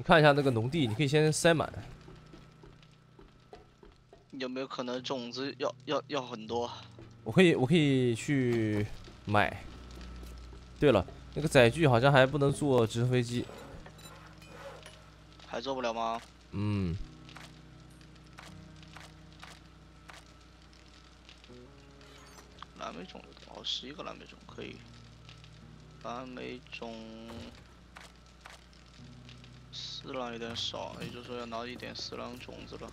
你看一下那个农地，你可以先塞满。有没有可能种子要要要很多？我可以，我可以去买。对了，那个载具好像还不能坐直升飞机。还做不了吗？嗯。蓝莓种哦，十一个蓝莓种可以。蓝莓种四郎有点少，也就是说要拿一点四郎种子了。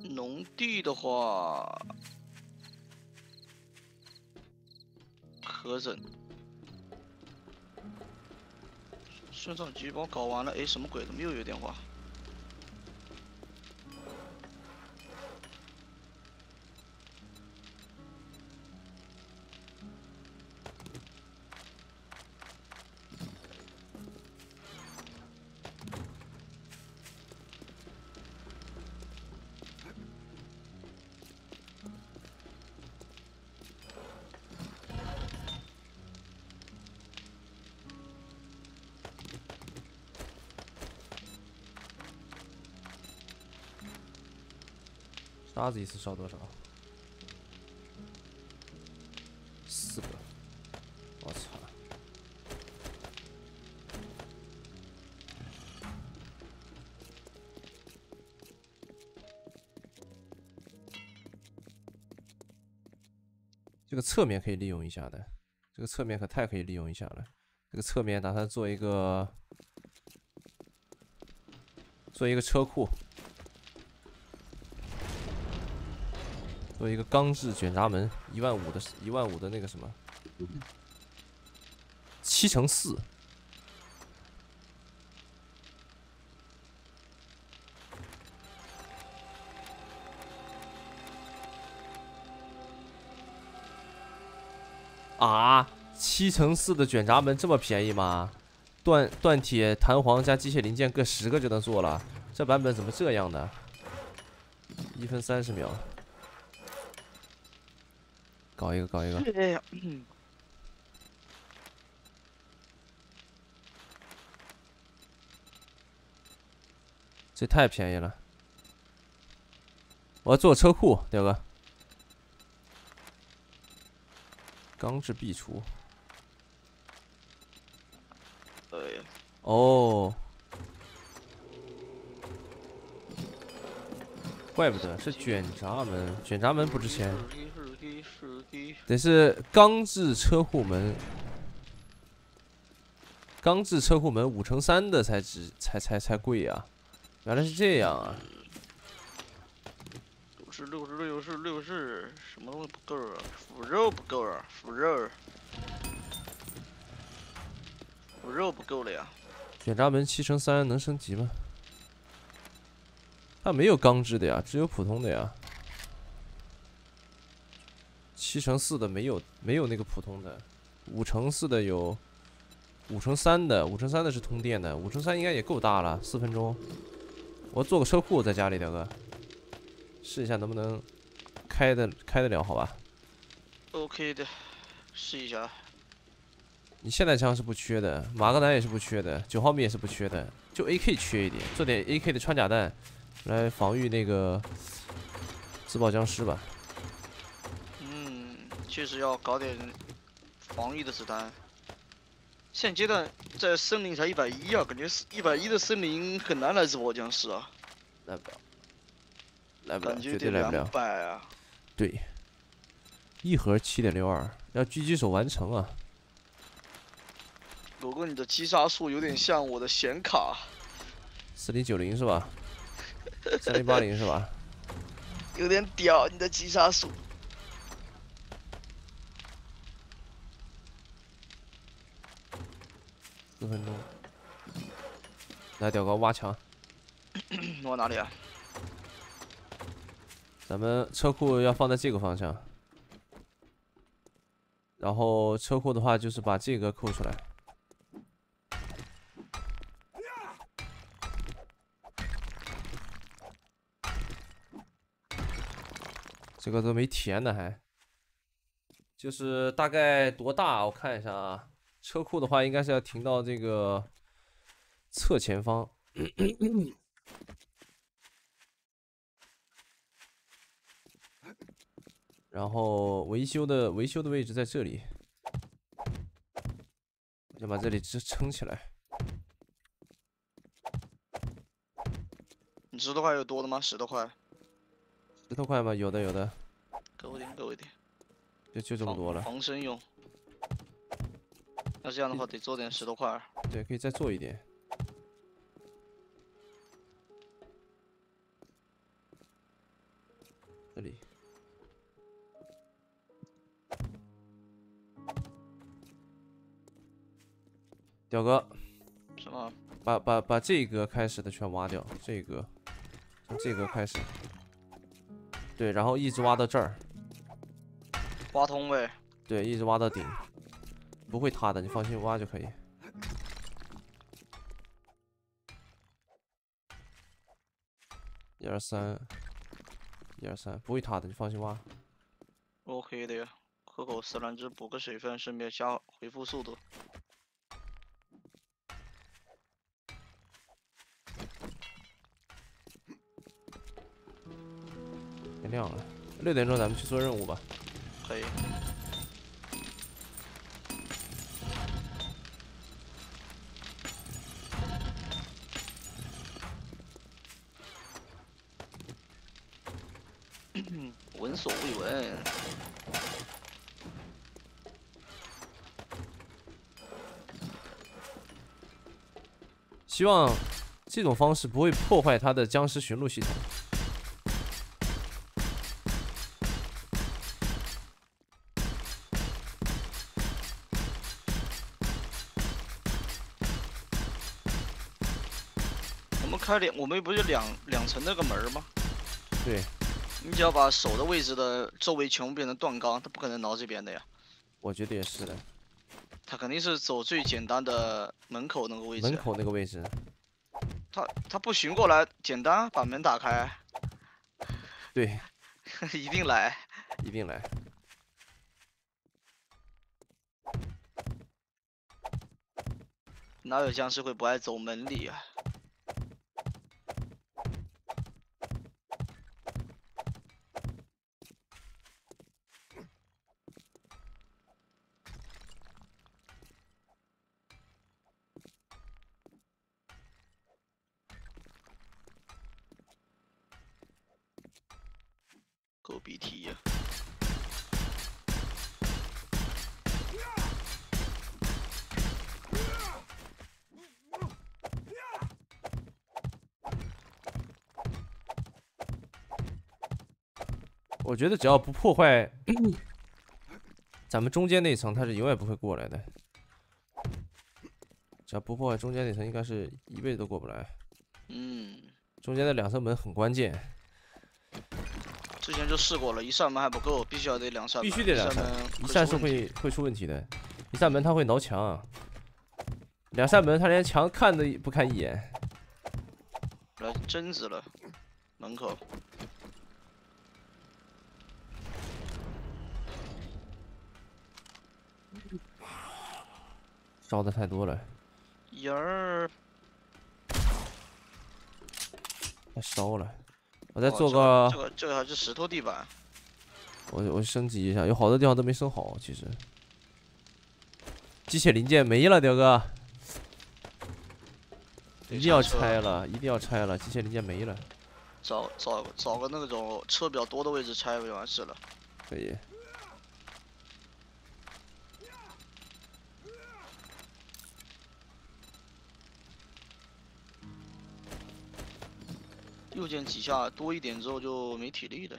农地的话，可整。宣传局帮我搞完了，哎，什么鬼？怎么又有电话？沙子一次烧多少？四个，我操！这个侧面可以利用一下的，这个侧面可太可以利用一下了。这个侧面打算做一个，做一个车库。做一个钢制卷闸门，一万五的，一万五的那个什么，七乘四啊！七乘四的卷闸门这么便宜吗？锻锻铁、弹簧加机械零件各十个就能做了，这版本怎么这样呢？一分三十秒。搞一个，搞一个。这太便宜了！我要做车库，屌哥。钢制壁橱。哦。怪不得是卷闸门，卷闸门不值钱。得是钢制车库门，钢制车库门五乘三的才值，才才才贵呀！原来是这样啊！六十六十六十六十，什么东西不够啊？腐肉不够啊！腐肉，腐肉不够了呀！卷闸门七乘三能升级吗？它没有钢制的呀，只有普通的呀。七乘四的没有没有那个普通的，五乘四的有，五乘三的五乘三的是通电的，五乘三应该也够大了，四分钟。我做个车库在家里，表哥，试一下能不能开的开得了，好吧？OK 的，试一下。你现在枪是不缺的，马格南也是不缺的，九毫米也是不缺的，就 AK 缺一点，做点 AK 的穿甲弹来防御那个自爆僵尸吧。确实要搞点防御的子弹。现阶段在森林才一百一啊，感觉一百一的森林很难来直播僵尸啊。来不了，来不了，绝对来不了。百啊！对，一盒七点六二，要狙击手完成啊。狗哥，你的击杀数有点像我的显卡。四零九零是吧？三零八零是吧？有点屌，你的击杀数。四分钟，来屌哥挖墙，挖哪里啊？咱们车库要放在这个方向。然后车库的话就是把这个扣出来。这个都没填呢，还，就是大概多大？我看一下啊，车库的话应该是要停到这个侧前方，然后维修的维修的位置在这里，先把这里支撑起来。你石头块有多的吗？石头块？石头块吗？有的，有的。给我点，给我点。就就这么多了。防身用。那这样的话得做点石头块。对，可以再做一点。这里。屌哥。什么？把把把这个开始的全挖掉，这个从这个开始。对，然后一直挖到这儿，挖通呗。对，一直挖到顶，不会塌的，你放心挖就可以。一二三，一二三，不会塌的，你放心挖。OK 的呀，喝口石兰汁补个水分，顺便加回复速度。天亮了，六点钟咱们去做任务吧。可以。希望这种方式不会破坏他的僵尸寻路系统。我们开两，我们不是两两层那个门吗？对，你只要把手的位置的周围全部变成断钢，他不可能挠这边的呀。我觉得也是的。他肯定是走最简单的门口那个位置。门口那个位置。他他不寻过来，简单把门打开。对，一定来，一定来。哪有僵尸会不爱走门里啊？狗鼻涕呀！我觉得只要不破坏咱们中间那层，他是永远不会过来的。只要不破坏中间那层，应该是一辈子都过不来。嗯，中间的两扇门很关键。之前就试过了，一扇门还不够，必须要得两扇。必须得两扇，一扇是会会出问题的，一扇门它会挠墙，两扇门它连墙看都不看一眼。来贞子了，门口。烧的太多了。人儿。太烧了。我再做个，这个这个还是石头地板。我我升级一下，有好多地方都没升好，其实。机械零件没了，雕哥，一定要拆了，一定要拆了，机械零件没了。找找找个那种车比较多的位置拆不就完事了？可以。右键几下多一点之后就没体力了。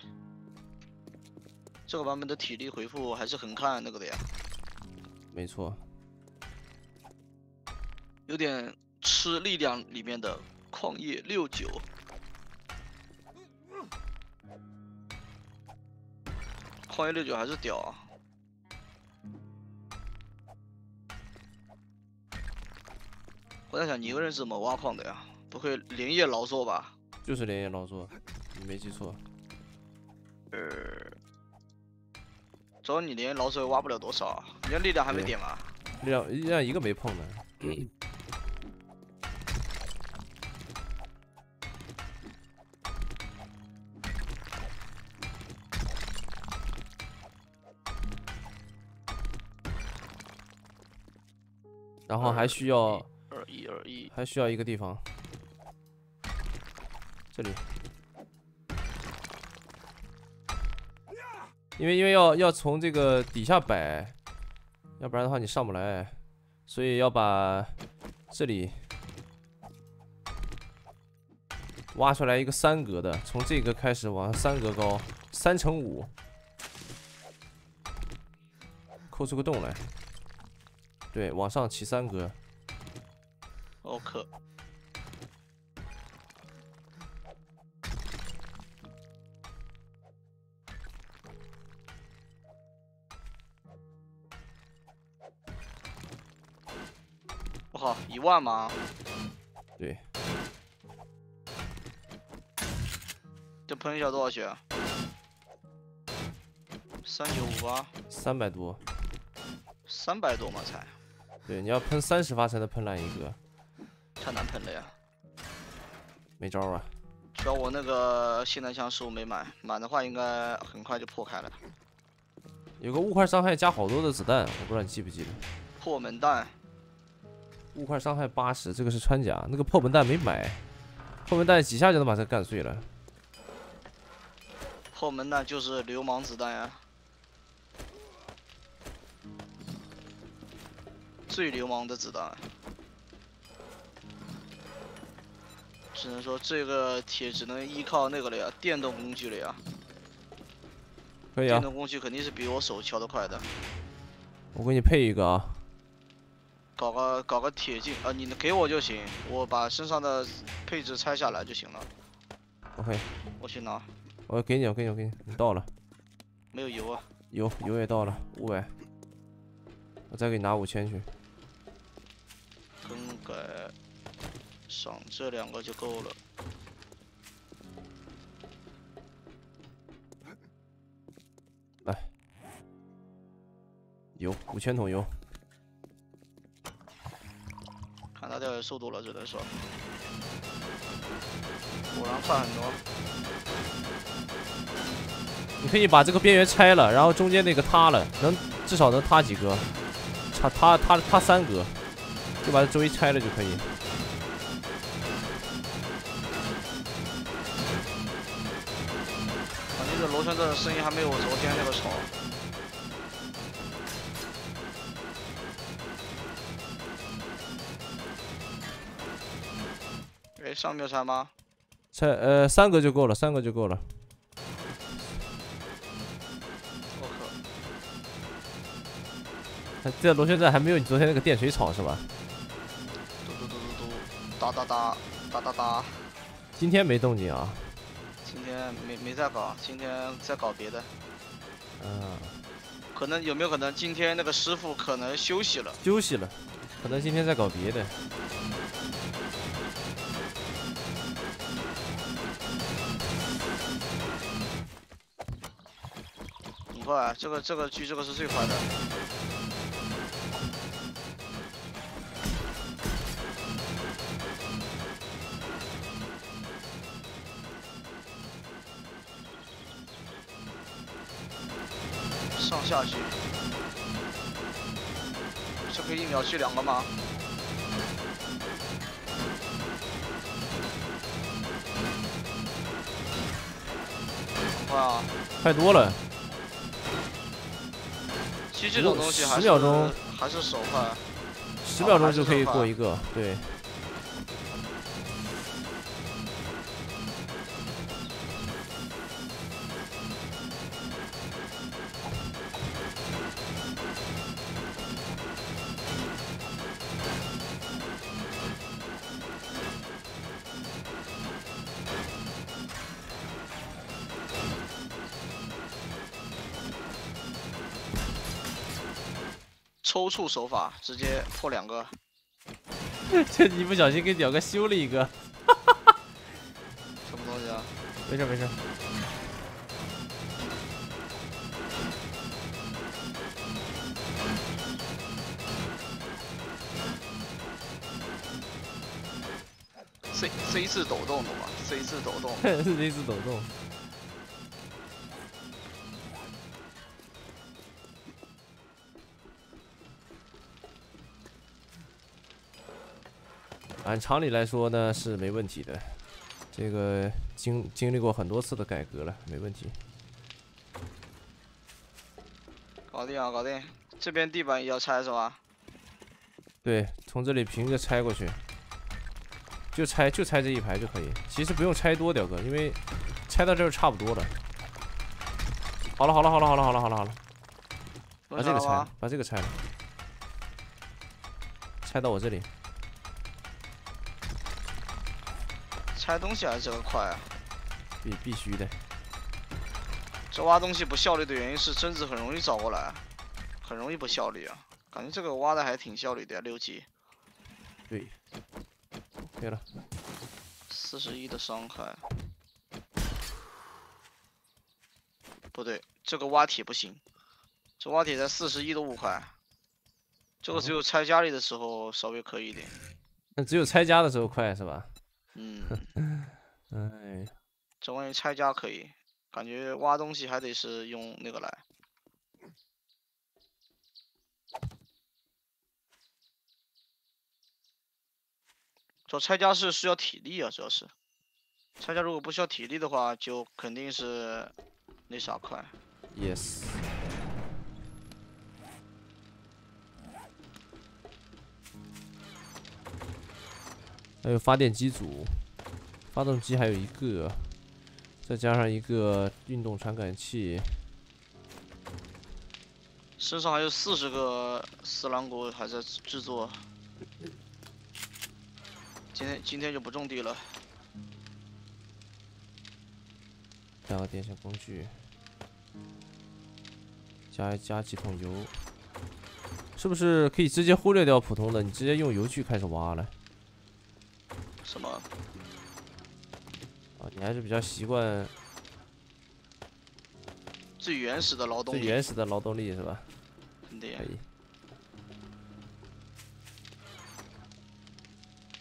这个版本的体力回复还是很看那个的呀。没错。有点吃力量里面的矿业六九。矿业六九还是屌啊。我在想你一个人是怎么挖矿的呀？不会连夜劳作吧？就是连夜劳作，你没记错。呃，主要你连夜劳作也挖不了多少啊，你的力量还没点吗？力量力量一个没碰呢。嗯然后还需要二一二一，还需要一个地方，这里，因为因为要要从这个底下摆，要不然的话你上不来，所以要把这里挖出来一个三格的，从这个开始往上三格高，三乘五，抠出个洞来，对，往上起三格。哦万吗？对，这喷一下多少血啊？三九五八，三百多。三百多吗才，对，你要喷三十发才能喷烂一个，太难喷了呀！没招啊。主要我那个霰弹枪十五没满，满的话应该很快就破开了。有个物块伤害加好多的子弹，我不知道你记不记得。破门弹，物块伤害八十，这个是穿甲，那个破门弹没买，破门弹几下就能把它干碎了。破门弹就是流氓子弹呀，最流氓的子弹。只能说这个铁只能依靠那个了呀，电动工具了呀。可以啊，电动工具肯定是比我手敲的快的。我给你配一个啊。搞个搞个铁镜啊，你给我就行，我把身上的配置拆下来就行了。OK，我去拿，我给你，我给你，我给你，你到了，没有油啊。油油也到了，五百，我再给你拿五千去。更改赏这两个就够了。来油五千桶油，他掉血速度了，只能说，果然快很多。你可以把这个边缘拆了，然后中间那个塌了，能至少能塌几个，塌塌塌塌三格，就把这周围拆了就可以。感觉这螺旋阵的声音还没有我昨天那个吵。哎，上面拆吗？拆呃三个就够了，三个就够了。我靠！这螺旋阵还没有你昨天那个电水草是吧？嘟嘟嘟嘟嘟，哒哒哒，哒哒哒。今天没动静啊。今天没没在搞，今天在搞别的。嗯，可能有没有可能今天那个师傅可能休息了？休息了，可能今天在搞别的。快，这个这个狙这个是最快的。上下狙，是可以一秒狙两个吗？很快啊！快多了，其实这种东西还10是秒钟还是手快。十秒钟就可以过一个。对，抽搐手法直接破两个，这一不小心给表哥修了一个，什么东西啊？没事没事。，C C 字抖动的吧，C 字抖动。是这次抖动。按常理来说呢是没问题的，这个经经历过很多次的改革了，没问题。搞定啊，搞定！这边地板也要拆是吧？对，从这里平着拆过去，就拆就拆这一排就可以。其实不用拆多，屌哥，因为拆到这儿差不多了。好了好了好了好了好了好了好了，把这个拆了，把这个拆了，拆到我这里。拆东西还是这个快啊？必必须的。这挖东西不效率的原因是贞子很容易找过来，很容易不效率啊。感觉这个挖的还挺效率的呀，六级。对。OK 了。四十一的伤害。不对，这个挖铁不行，这挖铁才四十一的五块，这个只有拆家里的时候稍微可以一点。那只有拆家的时候快是吧？嗯。哎。这玩意拆家可以，感觉挖东西还得是用那个来。做拆家是需要体力啊，主要是。拆家如果不需要体力的话，就肯定是。那啥快？Yes。还有发电机组，发动机还有一个，再加上一个运动传感器。身上还有四十个四狼国还在制作。今天今天就不种地了。加个电线工具，加加几桶油，是不是可以直接忽略掉普通的？你直接用油锯开始挖了？什么？啊，你还是比较习惯最原始的劳动力，最原始的劳动力是吧？可以。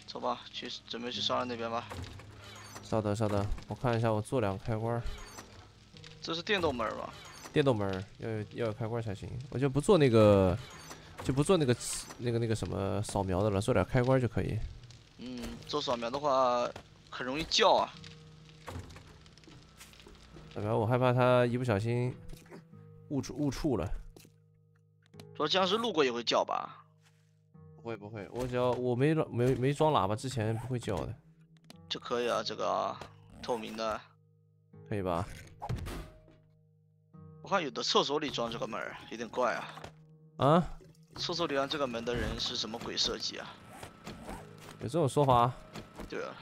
走吧，去准备去商人那边吧。稍等稍等，我看一下，我做两个开关。这是电动门吧？电动门要有要有开关才行。我就不做那个，就不做那个那个那个什么扫描的了，做点开关就可以。嗯，做扫描的话很容易叫啊。扫描我害怕它一不小心误触误触了。说僵尸路过也会叫吧？不会不会，我只要我没没没装喇叭之前不会叫的。就可以啊，这个啊透明的，可以吧？我看有的厕所里装这个门儿有点怪啊。啊？厕所里安这个门的人是什么鬼设计啊？有这种说法？对啊，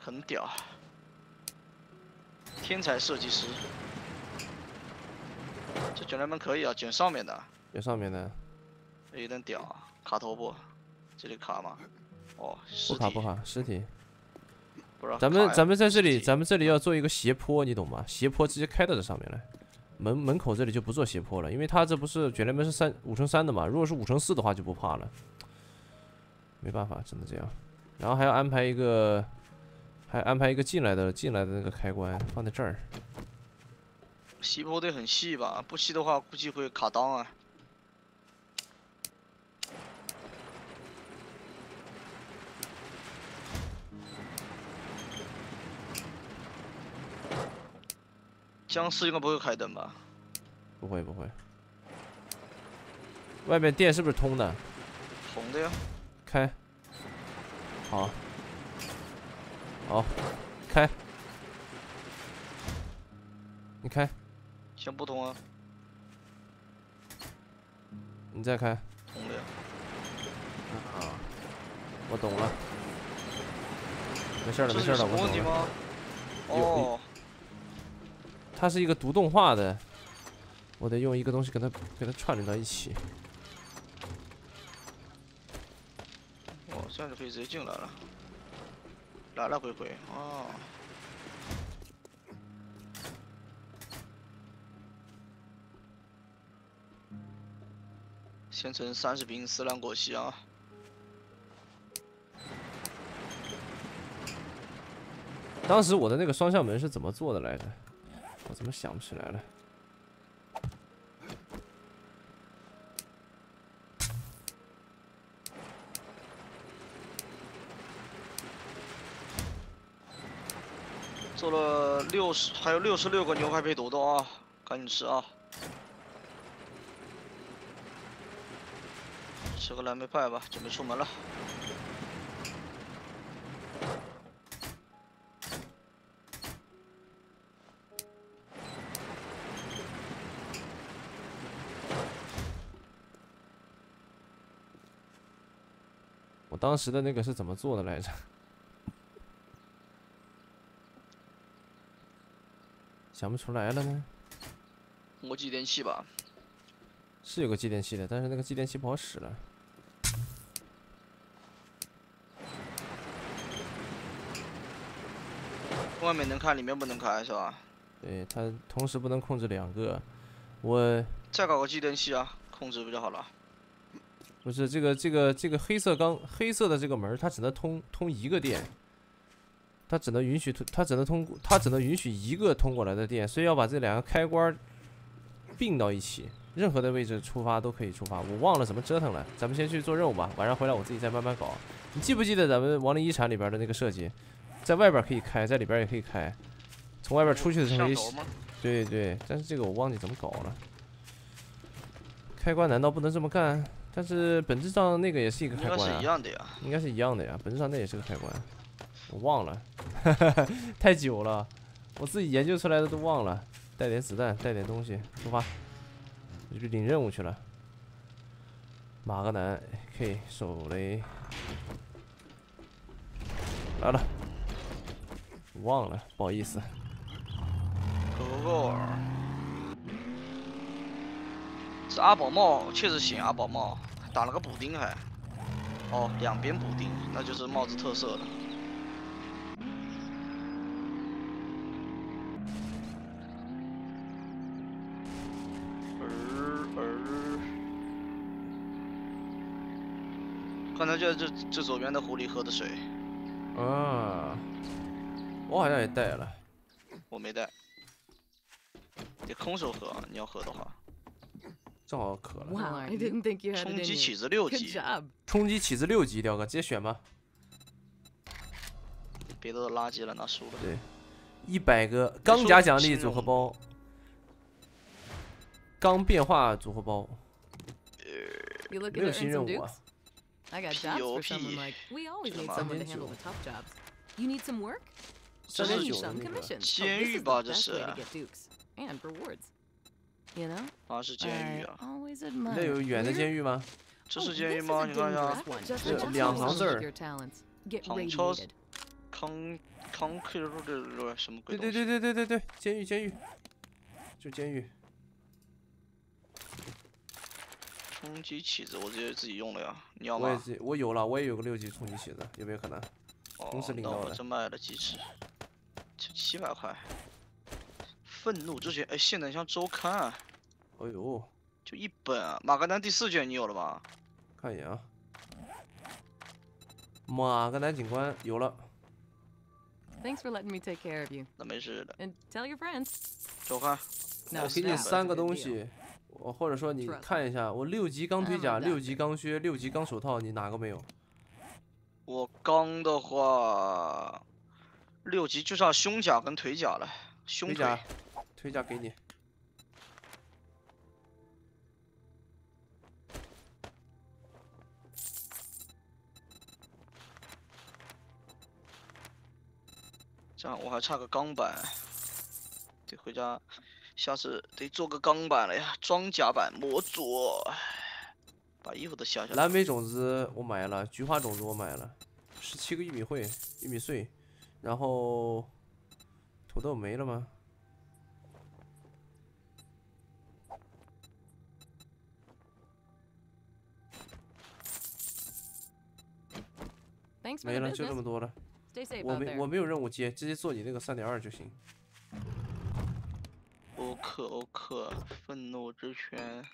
很屌，天才设计师。这卷帘门可以啊，卷上面的。卷上面的。有点屌啊，卡头不？这里卡吗？哦，不卡不卡，尸体。不是，咱们咱们在这里，咱们这里要做一个斜坡，你懂吗？斜坡直接开到这上面来。门门口这里就不做斜坡了，因为它这不是卷帘门是三五乘三的嘛。如果是五乘四的话就不怕了。没办法，只能这样。然后还要安排一个，还安排一个进来的进来的那个开关放在这儿。吸波得很细吧？不吸的话估计会卡裆啊。僵尸应该不会开灯吧？不会不会。外面电是不是通的？通的呀。开。好。好。开。你开。先不通啊。你再开。通的。啊。我懂了。没事了没事了，我懂了。哦。它是一个独动画的，我得用一个东西给它给它串联到一起。这样就可以直接进来了，来来回回哦。先存三十瓶斯兰果昔啊！当时我的那个双向门是怎么做的来着？我怎么想不起来了？做了六十，还有六十六个牛排配土豆啊！赶紧吃啊！吃个蓝莓派吧，准备出门了。我当时的那个是怎么做的来着？想不出来了呢。摸继电器吧，是有个继电器的，但是那个继电器不好使了。外面能开，里面不能开，是吧？对，它同时不能控制两个。我再搞个继电器啊，控制不就好了？不是这个这个这个黑色钢黑色的这个门，它只能通通一个电，它只能允许通，它只能通过，它只能允许一个通过来的电，所以要把这两个开关并到一起，任何的位置出发都可以出发。我忘了怎么折腾了，咱们先去做任务吧，晚上回来我自己再慢慢搞。你记不记得咱们亡灵遗产里边的那个设计，在外边可以开，在里边也可以开，从外边出去的时候？对对，但是这个我忘记怎么搞了。开关难道不能这么干？但是本质上那个也是一个应该是一开关啊，样的呀。应该是一样的呀。本质上那也是个开关，我忘了，太久了，我自己研究出来的都忘了。带点子弹，带点东西，出发，我去领任务去了。马格南 K 手雷来了，忘了，不好意思。Go go go！这阿宝帽确实行，阿宝帽打了个补丁还，哦，两边补丁，那就是帽子特色了。儿儿，这这左边的湖里喝的水，啊，我好像也带了。我没带，得空手喝，你要喝的话。正好渴了。Wow, I didn't think you had 冲击.起子六级.冲击起子六级，雕哥直接选吧。别的都垃圾了，那输了。对，一百个钢甲奖励组合包，钢变化组合包，You look 没 at 有新任务。I got jobs for someone POP like. We always need someone to handle the tough jobs. You need some work? some 那个 commission. 监 this 狱 is 吧 the 这 best way 是 to get dukes and rewards. You know? 好像是监狱 I 啊，always 那 admire. 有远的 Weird? 监狱吗？这 Oh, 是监狱吗你 a 看一下 to 两行字儿的什么鬼对对？对对对对对，监狱监狱，就监狱。冲击起子我直接自己用了呀，你要吗？我也是，我有了，我也有个六级冲击起子，有没有可能？哦同时，领那到的我这卖了几只？就七百块。愤怒之前，哎，现代像周刊啊，哎呦，就一本啊。马格南第四卷你有了吧？看一眼啊。马格南警官有了，Thanks for letting me take care of you. 那没事的，And tell your friends. 周刊。No, 我给你三个东西，我或者说你看一下，我六级钢盔甲、六级钢靴、六级钢手套，你哪个没有？我刚的话，六级就差胸甲跟腿甲了，胸甲。，腿甲给你。这样我还差个钢板，得回家，下次得做个钢板了呀，装甲板模组，把衣服都下下来。蓝莓种子我买了，菊花种子我买了，十七个玉米穗，玉米穗，然后土豆没了吗？Thanks 没了，就这么多了。我没我没有任务接，直接做你那个三点二就行。欧克欧克，愤怒之拳。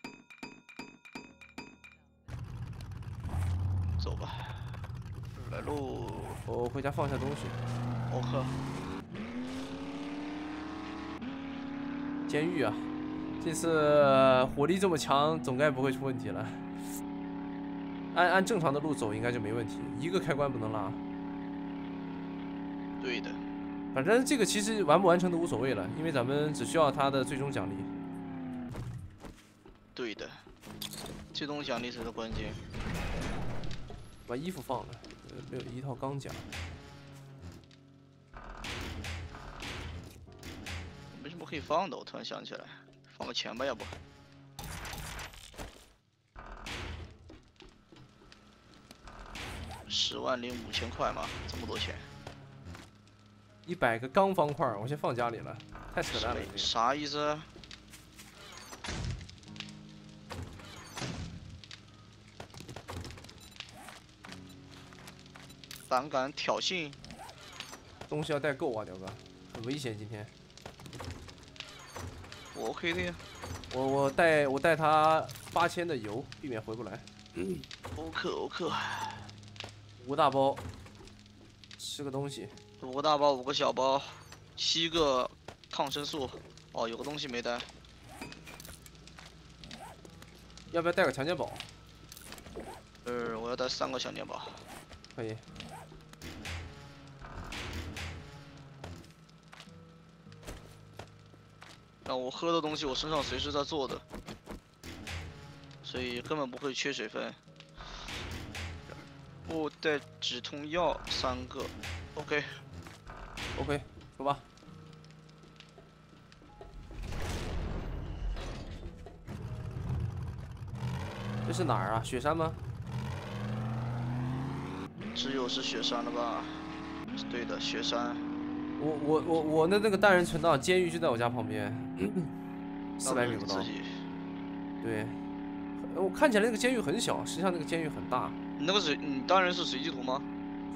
走吧，来喽，我回家放下东西。欧克。监狱啊，这次火力这么强，总该不会出问题了。按按正常的路走，应该就没问题。一个开关不能拉，对的，反正这个其实完不完成都无所谓了，因为咱们只需要它的最终奖励。对的，最终奖励才是关键。把衣服放了，呃，没有一套钢甲。没什么可以放的，我突然想起来，放个钱吧，要不？十万零五千块吗？这么多钱？一百个钢方块，我先放家里了，太扯淡了。这个啥意思？胆敢挑衅？东西要带够啊，屌哥，很危险。今天我 OK 的呀我我带我带他八千的油，避免回不来。嗯 欧克欧克，五个大包，吃个东西。五个大包，五个小包，七个抗生素。哦，有个东西没带，要不要带个强健宝？呃，我要带三个强健宝。可以。让我喝的东西，我身上随时在做的，所以根本不会缺水分。我带止痛药三个，OK。OK，出吧。这是哪儿啊？雪山吗？只有是雪山了吧？对的，雪山。我我我我的那个单人存档监狱就在我家旁边，四百米不到。对，我看起来那个监狱很小，实际上那个监狱很大，你那个随，你当然是随机图吗？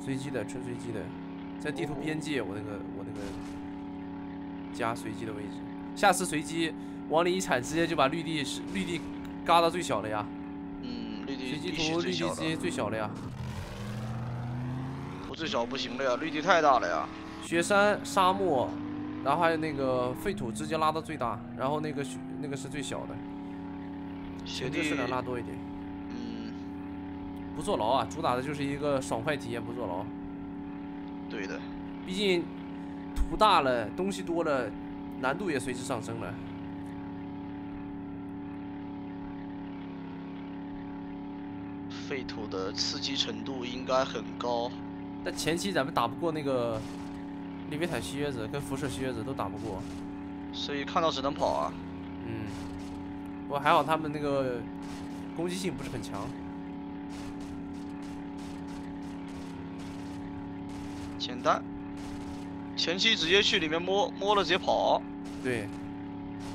随机的，纯随机的，在地图边界，我那个我那个加随机的位置，下次随机往里一铲，直接就把绿地是绿地嘎到最小了呀，嗯，绿地随机图绿地直接最小了呀，不最小不行了呀，绿地太大了呀。雪山、沙漠，然后还有那个废土直接拉到最大，然后那个雪那个是最小的，雪地前置适量拉多一点，嗯，不坐牢啊，主打的就是一个爽快体验，不坐牢。对的。毕竟图大了，东西多了，难度也随之上升了。废土的刺激程度应该很高。但前期咱们打不过那个利维坦蝎子跟辐射蝎子都打不过，所以看到只能跑啊。嗯，不过还好他们那个攻击性不是很强。简单，前期直接去里面摸摸了直接跑。对，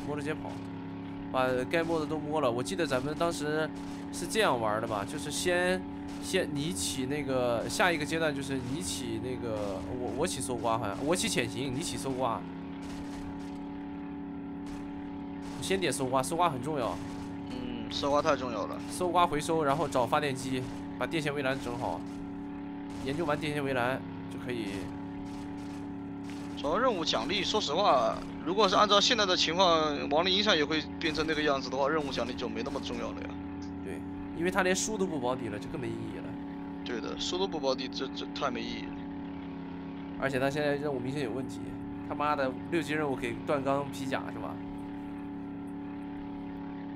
摸了直接跑，把该摸的都摸了。我记得咱们当时是这样玩的吧，就是先先你起那个下一个阶段就是你起那个我我起搜刮好像我起潜行，你起搜刮。先点搜刮，搜刮很重要，嗯，搜刮太重要了。搜刮回收，然后找发电机，把电线围栏整好，研究完电线围栏就可以。主要任务奖励，说实话，如果是按照现在的情况，亡灵影响也会变成那个样子的话，任务奖励就没那么重要了呀。对，因为他连书都不保底了，就更没意义了。对的，书都不保底，这这太没意义了。而且他现在任务明显有问题，他妈的六级任务给断钢皮甲是吧？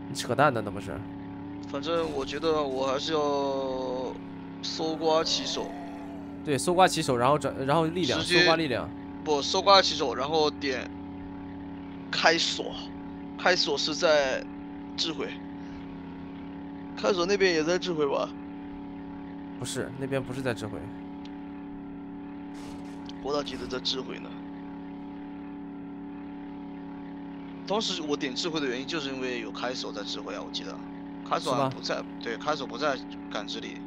你扯淡呢，那不是？反正我觉得我还是要搜刮起手，对，搜刮起手，然后转，然后力量，搜刮力量。不搜刮起手，然后点开锁，开锁是在智慧，开锁那边也在智慧吧？不是，那边不是在智慧，我咋记得在智慧呢？当时我点智慧的原因就是因为有开锁在智慧啊，我记得，开锁不在，对，开锁不在感知里，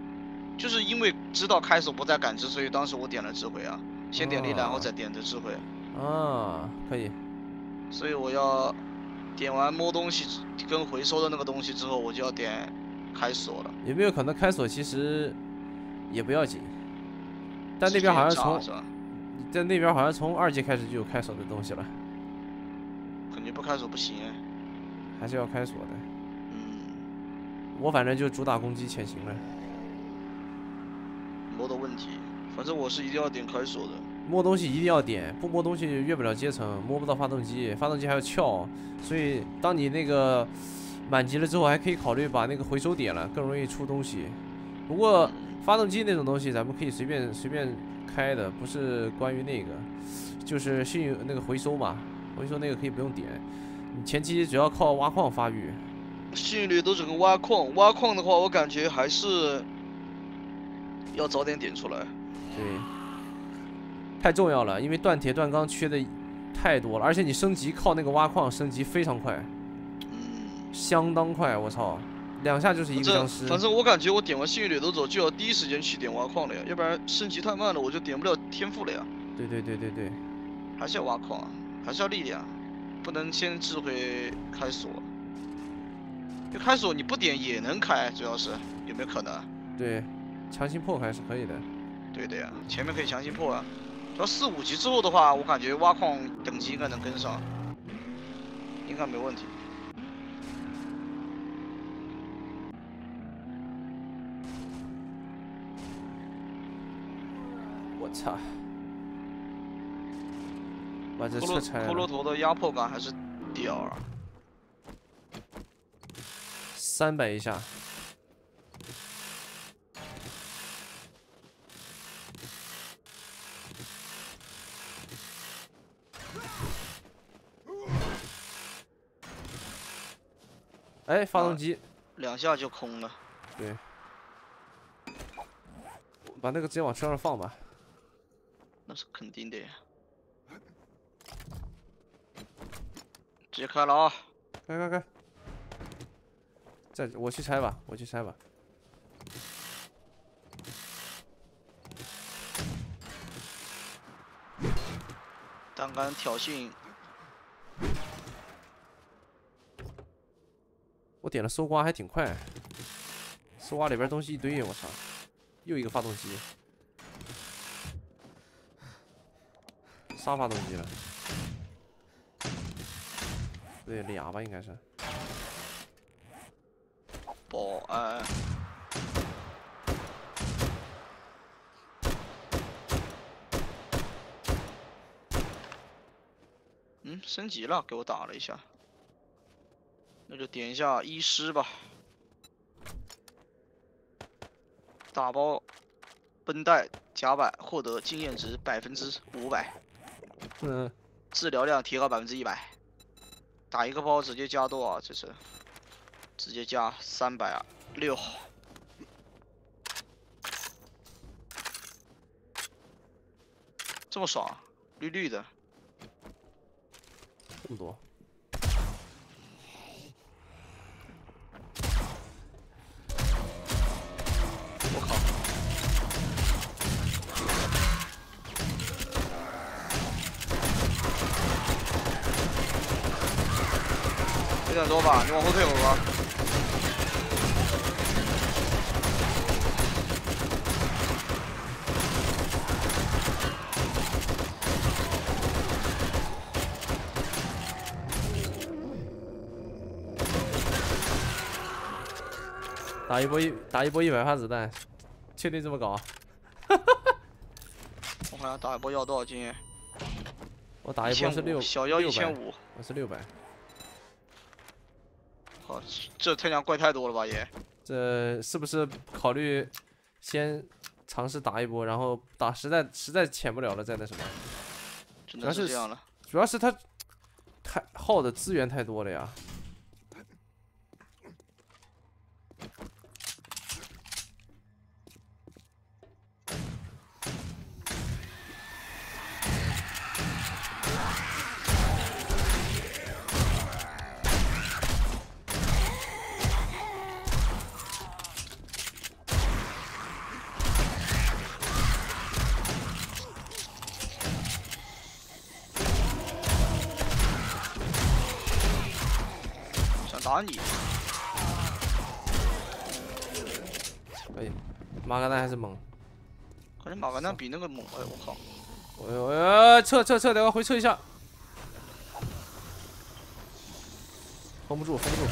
就是因为知道开锁不再感知，所以当时我点了智慧啊，先点力，然后哦再点的智慧，啊，可以。所以我要点完摸东西跟回收的那个东西之后，我就要点开锁了。有没有可能开锁其实也不要紧？但那边好像从？在那边好像从二级开始就有开锁的东西了，肯定不开锁不行哎。还是要开锁的。嗯，我反正就主打攻击潜行了，没得问题，反正我是一定要点开锁的。摸东西一定要点，不摸东西越不了阶层，摸不到发动机，发动机还要撬，所以当你那个满级了之后，还可以考虑把那个回收点了，更容易出东西。不过发动机那种东西咱们可以随便随便开的，不是关于那个，就是幸运那个回收嘛，回收那个可以不用点，你前期只要靠挖矿发育。信誉率都是个挖矿，挖矿的话，我感觉还是要早点点出来。对，太重要了，因为锻铁、锻钢缺的太多了，而且你升级靠那个挖矿升级非常快，嗯，相当快，我操，两下就是一个僵尸。反正我感觉我点完幸运掠夺走就要第一时间去点挖矿了呀，要不然升级太慢了，我就点不了天赋了呀。对对对对对，还是要挖矿啊，还是要力量，不能先智慧开锁。就开锁你不点也能开，主要是有没有可能？对，强行破开是可以的。对的呀，前面可以强行破啊。主要四五级之后的话，我感觉挖矿等级应该能跟上，应该没问题。我操！把这车拆了，骷髅头的压迫感还是屌啊！三百一下。哎，发动机，两下就空了。对，把那个直接往车上放吧。那是肯定的呀。直接开了啊！开开开！再我去拆吧，我去拆吧。单杆挑衅，我点了搜刮还挺快，搜刮里边东西一堆，我操！又一个发动机，啥发动机了，对，俩吧应该是。保安。嗯，升级了，给我打了一下。那就点一下医师吧。打包绷带甲板获得经验值百分之五百，嗯，治疗量提高百分之一百。打一个包直接加多少？这是直接加三百六。这么爽，绿绿的。这么多。点多吧？你往后退会儿吧。打一波一打一波一百发子弹，确定这么搞？我看下打一波要多少经验？我打一波，是六，小妖一千五。我是六百。好，这太娘怪太多了吧也？这是不是考虑先尝试打一波，然后打实在实在潜不了了再那什么？只能是这样了。主要是他太耗的资源太多了呀。你，可以，马嘎丹还是猛。可是马格南比那个猛哎，我靠！哎呦哎呦撤撤撤，等我回撤一下。封不住，封不住。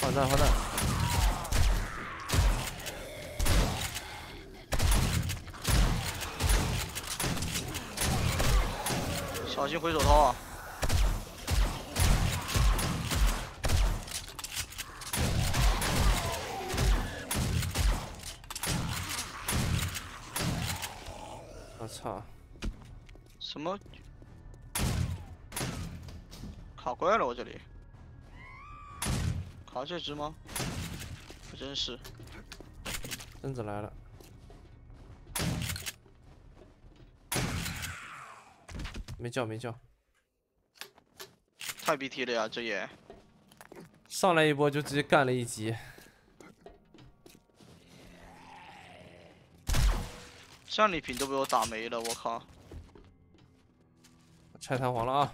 换弹换弹，小心回手掏啊！我操！什么？卡怪了我这里，卡这只吗？还真是，贞子来了，没叫没叫，太 BT 了呀，这也上来一波就直接干了一级。战利品都被我打没了，我靠！拆弹簧了啊！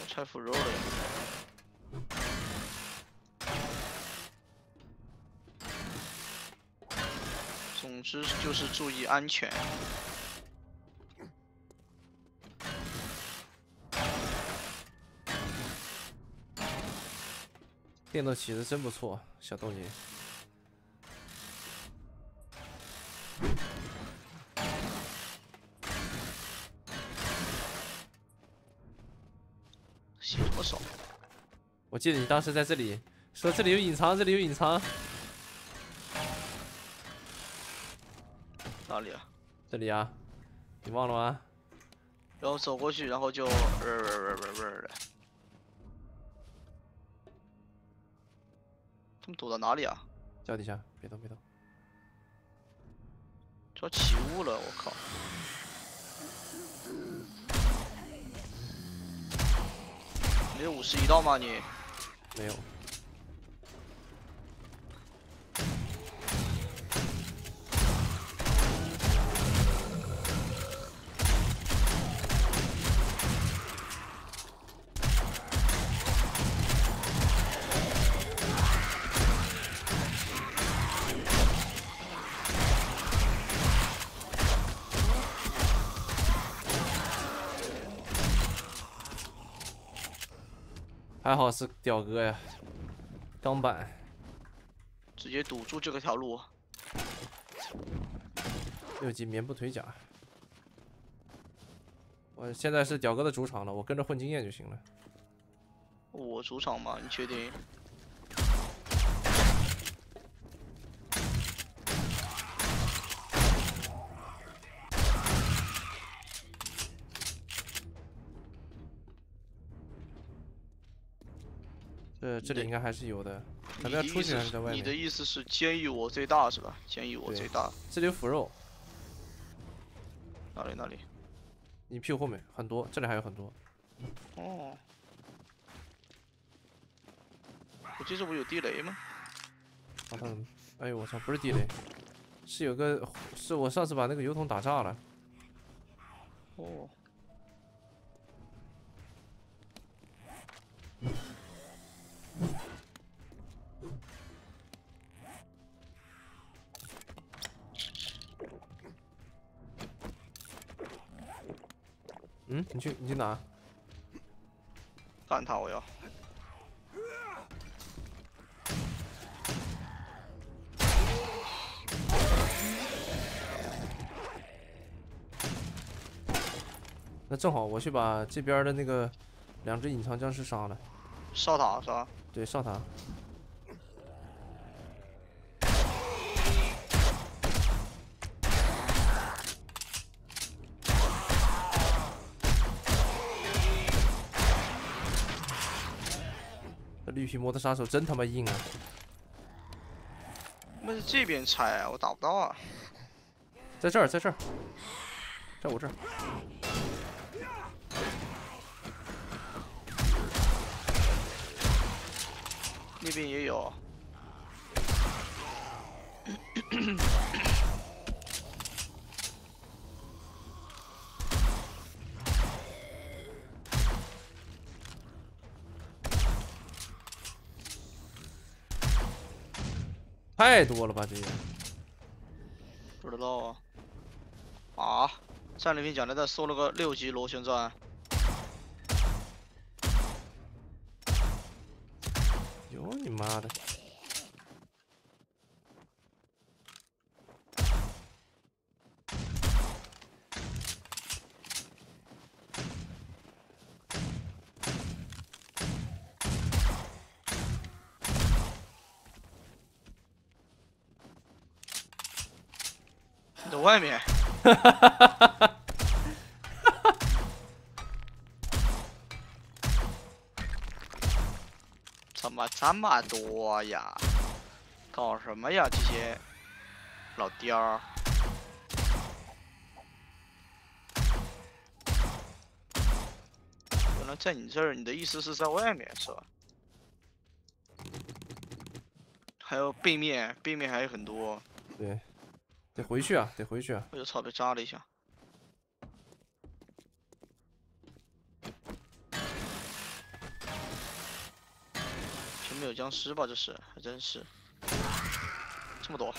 我拆腐肉了之就是注意安全。电动骑士真不错，小动静。血这么少，我记得你当时在这里说这里有隐藏，这里有隐藏，哪里啊？这里啊，你忘了吗？然后走过去，然后就呃呃呃呃呃的。他们躲到哪里啊？脚底下，别动别动。这要起雾了，我靠！没有五十一刀吗你？没有。还好是屌哥呀，钢板。直接堵住这个条路。六级棉布腿甲。我现在是屌哥的主场了，我跟着混经验就行了。我主场吗？你确定？这这里应该还是有的，咱们要出去还是在外面？你的意思是监狱我最大是吧？监狱我最大。这里有腐肉，哪里哪里？你屁股后面很多，这里还有很多。哦。我记得我有地雷吗？好像，哎呦我操，不是地雷，是有个，是我上次把那个油桶打炸了。哦。嗯，你去你去哪？干他！我要。那正好我去把这边的那个两只隐藏僵尸杀了。烧塔是吧？对，上塔。这绿皮摩托杀手真他妈硬啊！那是这边拆啊，我打不到啊。在这儿，在这儿，在我这儿。那边也有。太多了吧这些？不知道啊。啊！战利品奖励袋收了个六级螺旋钻，哟你 妈的！你在外面。怎么多呀？搞什么呀，这些老雕儿？原来在你这儿，你的意思是在外面是吧？还有背面，背面还有很多。对，得回去啊，得回去啊。我就操，被扎了一下。前面有僵尸吧？这是，还真是。这么多。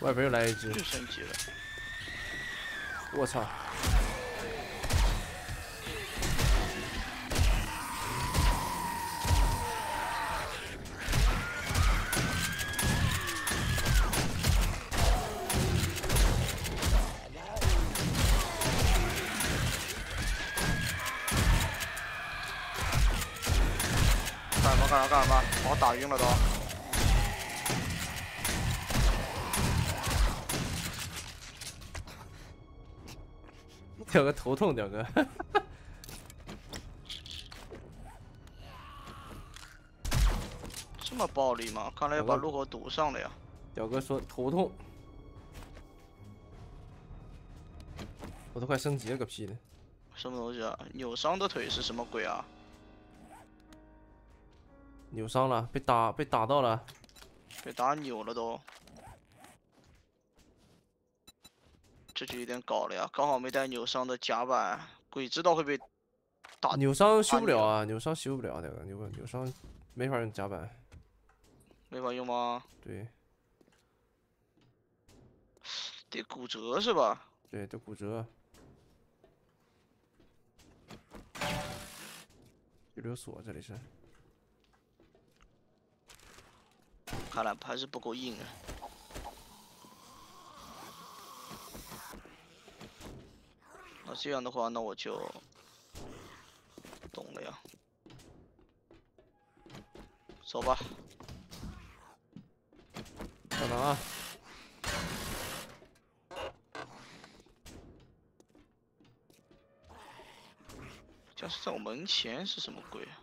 外边又来一只又，升级了。我操！干什么？干啥？干什么？把我打晕了都。屌哥头痛，屌哥。这么暴力吗？看来要把路口堵上了呀。屌哥说头痛，我都快升级了个屁的！什么东西啊？扭伤的腿是什么鬼啊？扭伤了，被打被打到了，被打扭了都。这就有点搞了呀！刚好没带扭伤的甲板，鬼知道会被打扭伤修不了啊，扭伤修不了，那个，扭扭伤没法用甲板。没法用吗？对 得骨折是吧？对，得骨折。有留锁，这里是。看来还是不够硬啊。那这样的话，那我就懂了呀。走吧，可能啊？僵尸在我门前是什么鬼啊？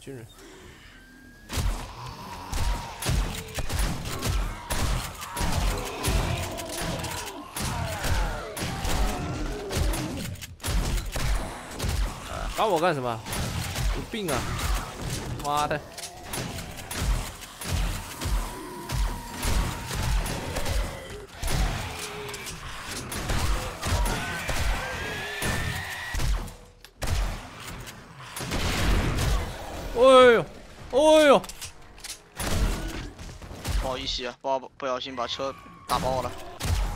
军人，打我干什么？有病啊！妈的！不不不小心把车打爆了。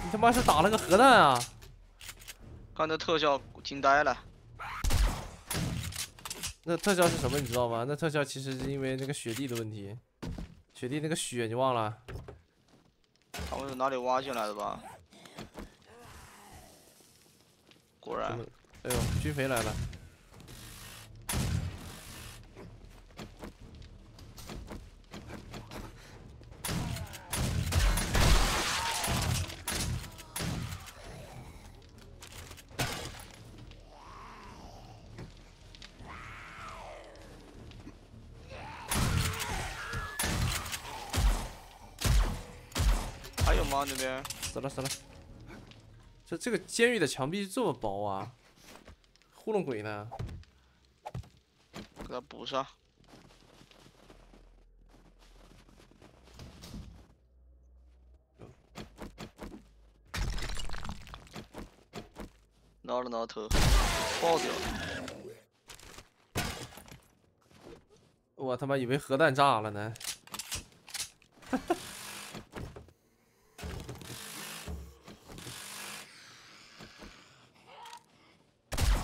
你他妈是打了个核弹啊！看这特效惊呆了。那特效是什么？你知道吗？那特效其实是因为那个雪地的问题。雪地那个雪你忘了？他们是哪里挖进来的吧？果然哎呦，军肥来了！死了死了！这这个监狱的墙壁这么薄啊？糊弄鬼呢？给他补上。挠了挠头，爆掉了。我他妈以为核弹炸了呢！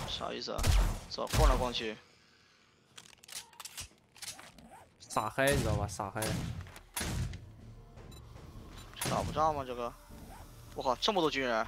啥意思啊？走，逛来逛去。傻嗨，你知道吧？傻嗨！打不炸吗？这个？我靠，这么多军人！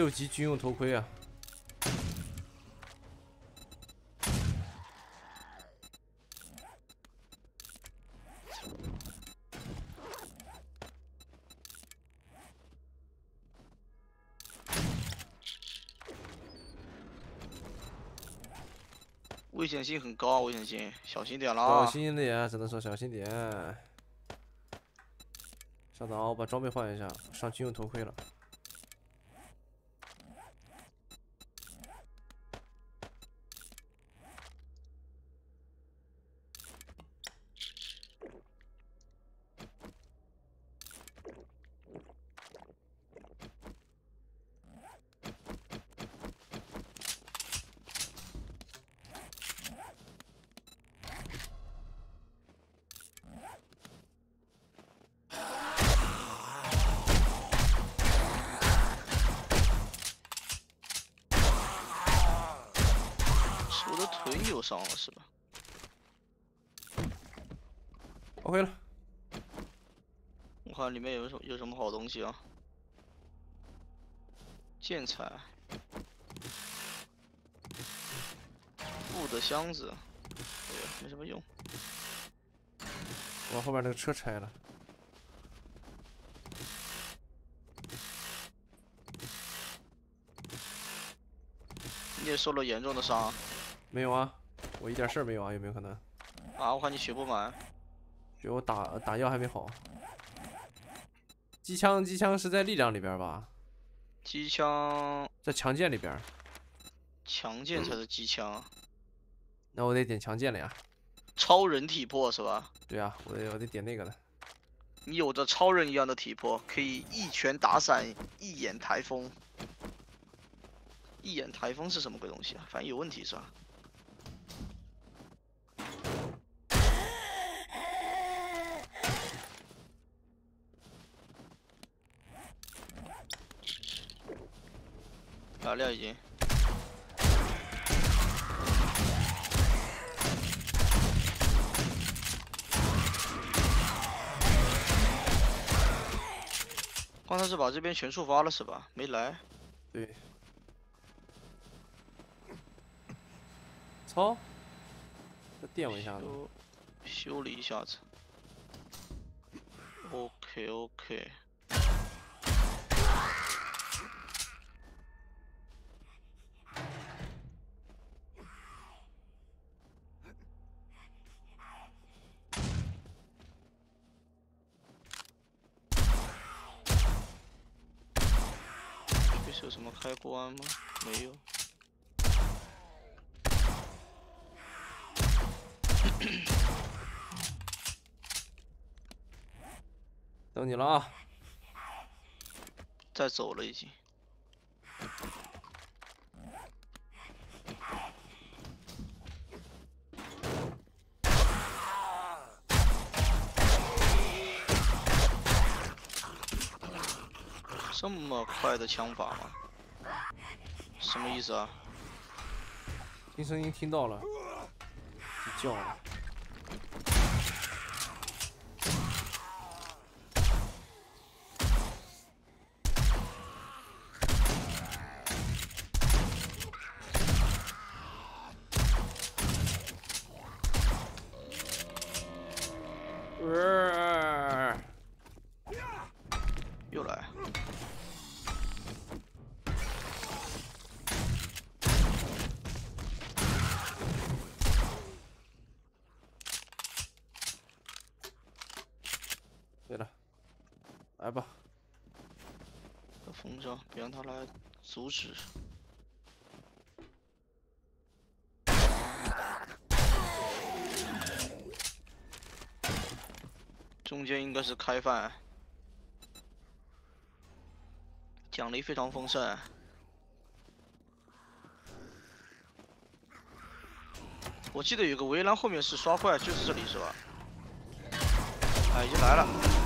六级军用头盔啊！危险性很高，危险性，小心点小啦！心点，只能说小心点。稍等啊，我把装备换一下，上军用头盔了。是我的伤了是吧？？OK 了，我看里面有什么有什么好东西啊？建材，布的箱子，哎呀，没什么用。我把后面那个车拆了。你也受了严重的伤没有啊，我一点事儿没有啊，有没有可能？啊！我看你血不满，给我打打药还没好。机枪，机枪是在力量里边儿吧？机枪在强健里边儿。强健才是机枪，那我得点强健了呀。超人体魄是吧？对啊，我得我得点那个了。你有着超人一样的体魄，可以一拳打散一眼台风。一眼台风是什么鬼东西啊？反正有问题是吧？打料已经。刚才是把这边全触发了是吧？没来。对。操！再电我一下子。修修理一下子。OK OK。开过吗？没有。等你了啊！再走了已经。这么快的枪法吗？什么意思啊？听声音听到了，就叫了。呃又来。对了，来吧，要封着，别让他来阻止。中间应该是开饭，奖励非常丰盛。我记得有个围栏后面是刷怪，就是这里是吧？哎，已经来了。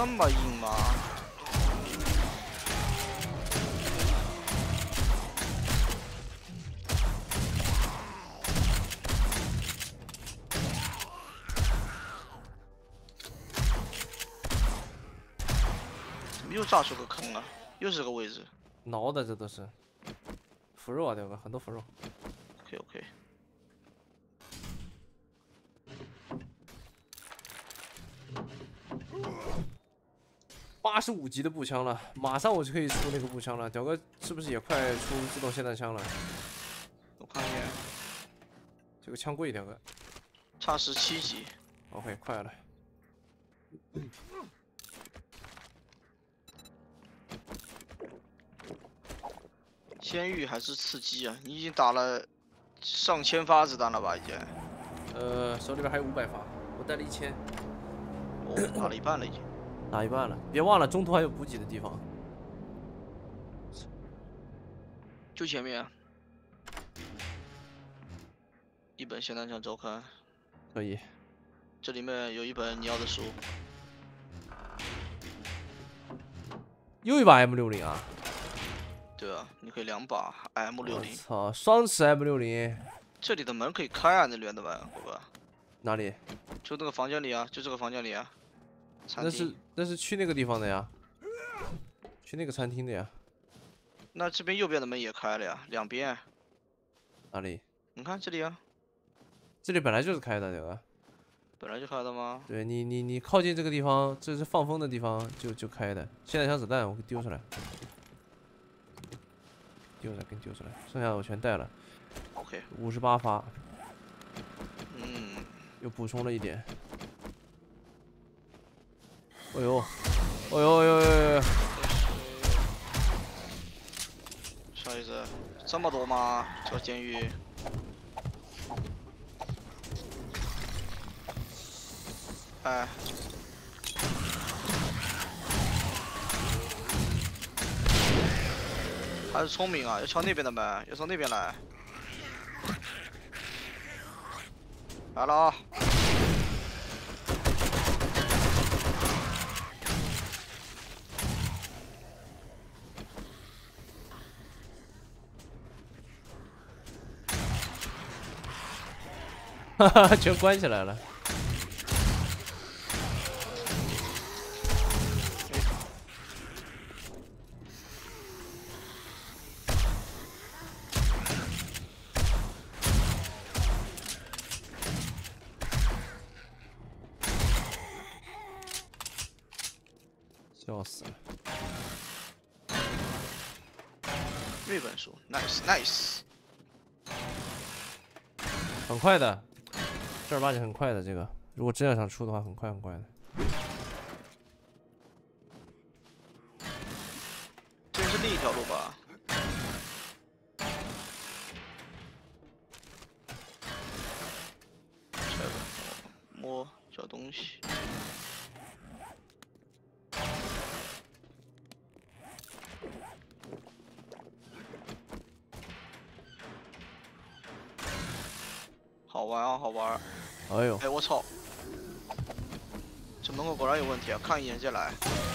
这么硬吗？怎么又炸出个坑啊？又是个位置。挠的这都是腐肉啊，对吧？很多腐肉。OK OK，八十五级的步枪了，马上我就可以出那个步枪了。屌哥是不是也快出自动霰弹枪了？我看一眼，这个枪贵，屌哥。差十七级。OK，快了。监狱还是刺激啊！你已经打了上千发子弹了吧？已经，呃，手里边还有五百发，我带了一千，哦，打了一半了已经。打一半了。别忘了中途还有补给的地方。就前面。一本霰弹枪周刊，可以。这里面有一本你要的书。又一把 M 六零啊！对啊，你可以两把 M 六我零。操，双持 M 六零，这里的门可以开啊，那里面的门，哥哥。哪里？就那个房间里啊，就这个房间里啊。餐那是。那是去那个地方的呀，去那个餐厅的呀。那这边右边的门也开了呀，两边。哪里？你看这里啊，这里本来就是开的，对吧？本来就开的吗？对你你你靠近这个地方，这是放风的地方，就就开的。现在枪子弹我给丢出来，丢出来给你丢出来，剩下的我全带了，OK，五十八发，嗯，又补充了一点。哎呦，哎呦哎呦哎呦呦！啥意思？这么多吗？这监狱？哎，还是聪明啊！要敲那边的门，要从那边来。来了啊！哈哈，全关起来了。笑死了！日本书，nice nice。很快的，正儿八经很快的这个，如果真要想出的话，很快很快的。看一眼就来。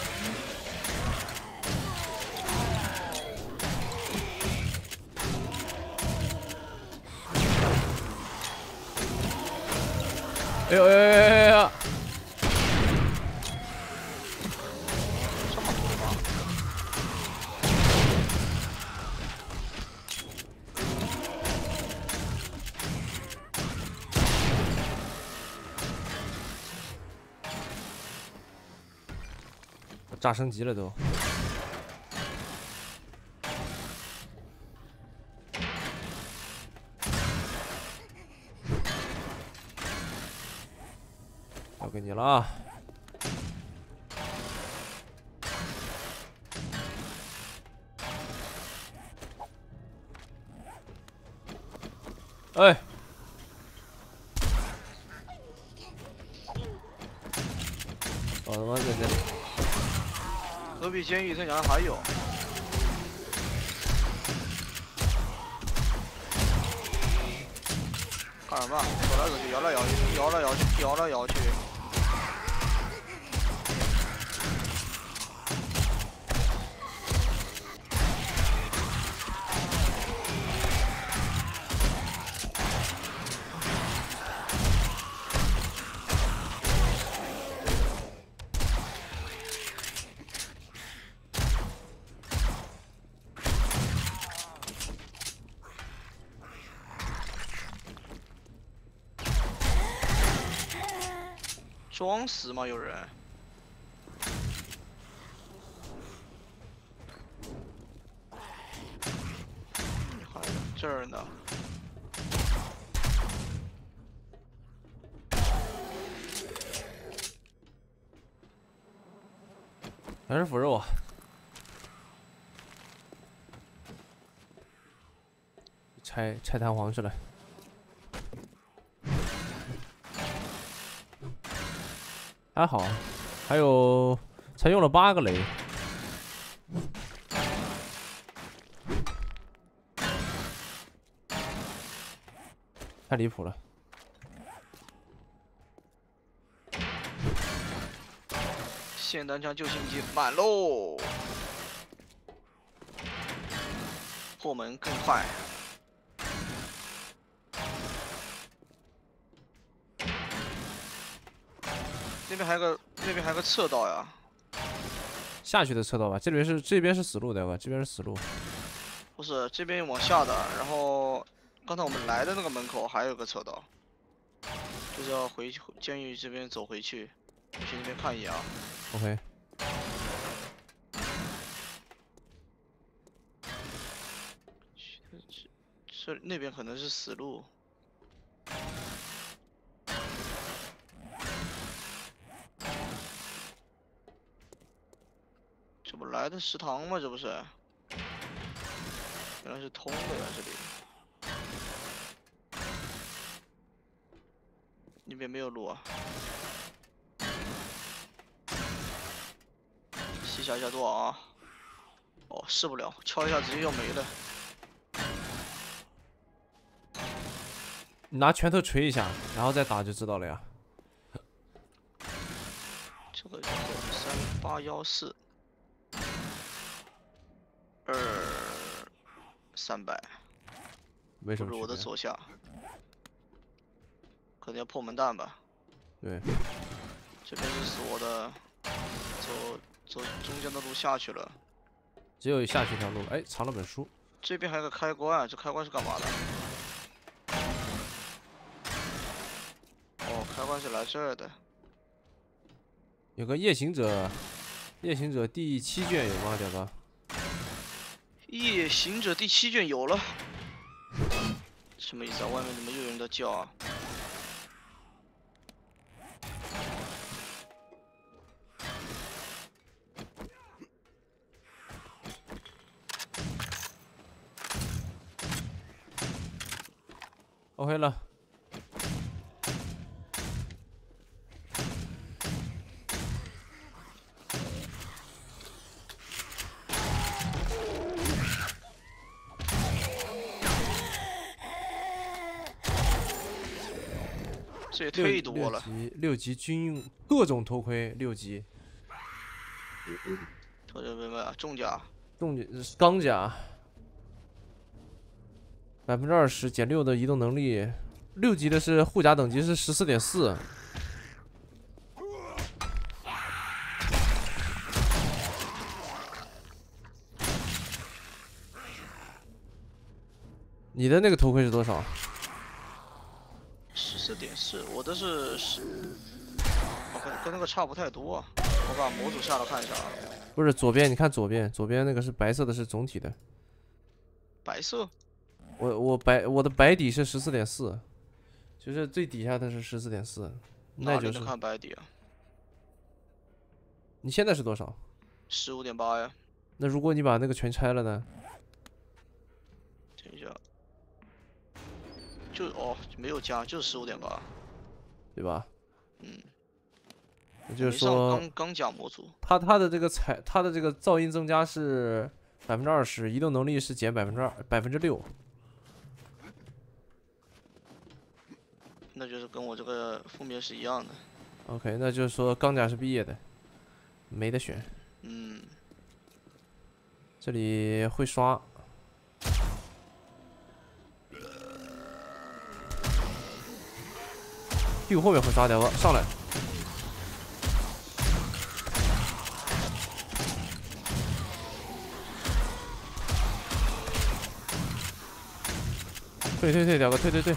炸升级了都。交给你了啊！哎，我他妈在这里。隔壁监狱他娘的还有。干什么？走来走去，摇来摇去，摇来摇去，摇来摇去。装死吗？有人？还这儿呢。还是腐肉啊！拆拆弹簧去了。还好，还有才用了八个雷。太离谱了！霰弹枪救星机满喽，破门更快。那边还有个，那边还有个侧道呀。下去的车道吧，这边是这边是死路对吧？这边是死路。不是，这边往下的，然后刚才我们来的那个门口还有个侧道，就是要回去监狱这边走回去，去那边看一眼啊。OK，这那边可能是死路。来的食堂吗？这不是？原来是通的呀，这里。那边没有路啊。吸下一下多少啊？哦，试不了，敲一下直接要没了。你拿拳头捶一下，然后再打就知道了呀。这个叫做三八幺四二三百，没什不是我的左下，可能要破门弹吧。对，这边是死我的，走走中间的路下去了。只有下去一条路。哎，藏了本书。这边还有个开关，这开关是干嘛的？哦，开关是来这儿的。有个夜行者，夜行者第七卷有吗，屌哥？夜行者第七卷有了。什么意思啊？外面怎么又有人在叫啊？Ok 了。忒多了。六级六级军用各种头盔，六级同学们们，重甲重甲钢甲，百分之二十减六的移动能力，六级的是护甲等级是十四点四。你的那个头盔是多少？十四点四，我的是十，我跟跟那个差不太多。我把模组下来看一下啊，不是左边，你看左边，左边那个是白色的，是总体的。白色我我白我的白底是十四点四，就是最底下的是十四点四，那就是哪里能看白底啊？你现在是多少？十五点八呀。那如果你把那个全拆了呢？等一下，就哦没有加，就是十五点八。对吧？嗯，也就是说，钢钢甲模组，它它的这个采，它的这个噪音增加是百分之二十，移动能力是减百分之二百分之六。那就是跟我这个负面是一样的。OK，那就是说钢甲是毕业的，没得选。嗯，这里会刷，屁股后面会杀掉的上来。退退退，两个退退退。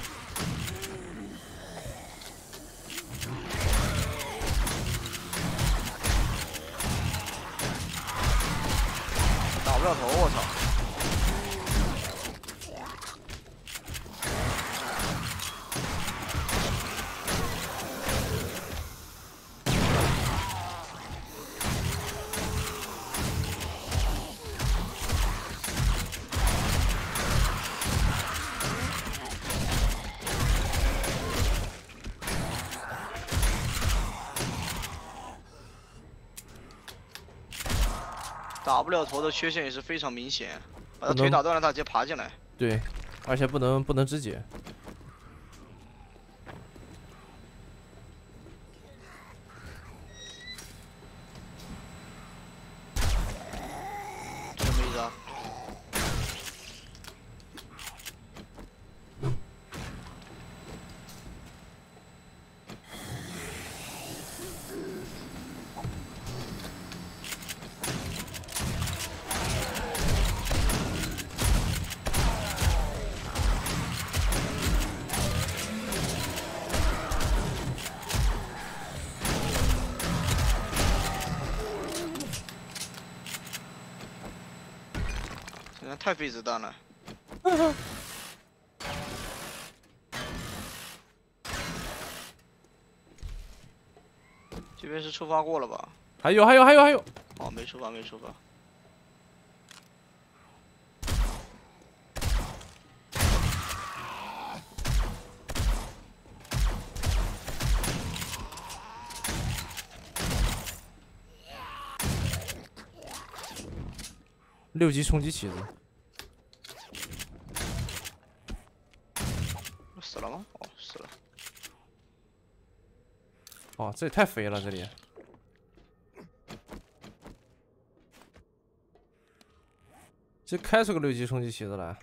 头的缺陷也是非常明显，把他腿打断了，他直接爬进来。对，而且不能不能肢解。现在太费子弹了。这边是触发过了吧？还有还有还有还有，哦，没触发，没触发。六级冲击起子，死了吗？哦，死了。哦，这也太肥了，这里。这开出个六级冲击起子来，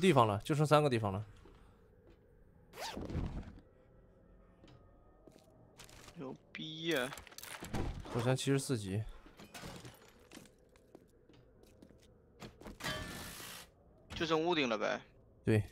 地方了就剩三个地方了。牛逼呀。好像七十四级。就剩屋顶了呗。对。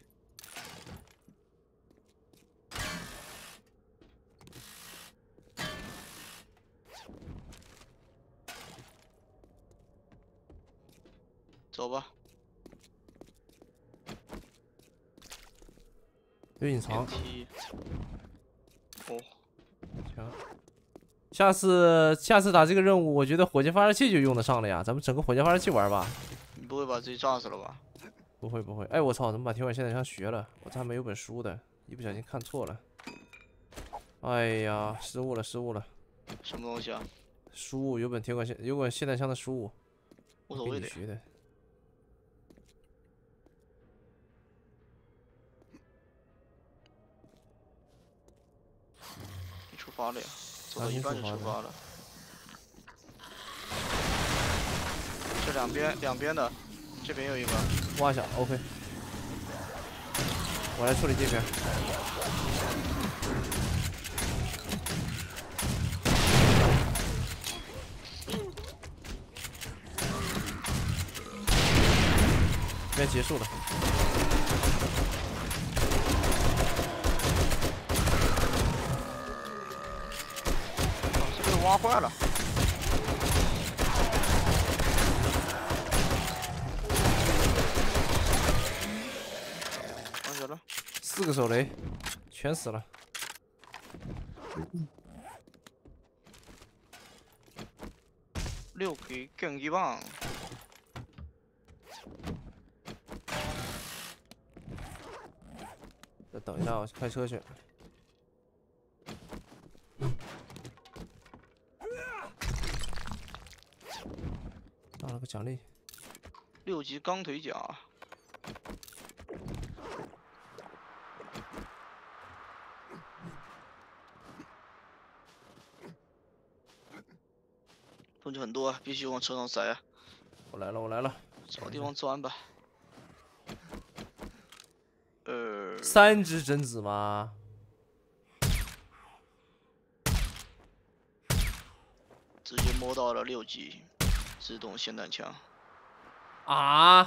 电。梯。哦，行，下次下次打这个任务，我觉得火箭发射器就用得上了呀。咱们整个火箭发射器玩吧。你不会把自己炸死了吧？不会不会，哎我操，怎么把铁管现在枪学了？我这还没有本书的，一不小心看错了。哎呀，失误了失误了，什么东西啊？书有本铁管现有本霰弹枪的书，无所谓的学的。发了呀？走啊到一半就出发了。这两边两边的，这边有一个。挖一下，OK。我来处理这边。这边结束了。啊这被挖坏了。放下了，四个手雷，全死了。六 K 更一棒。再等一下，我去开车去。拿了个奖励，六级钢腿甲。东西很多啊，必须往车上塞啊！我来了，我来了。找个地方钻吧。呃，三只贞子吗？直接摸到了六级自动霰弹枪。啊！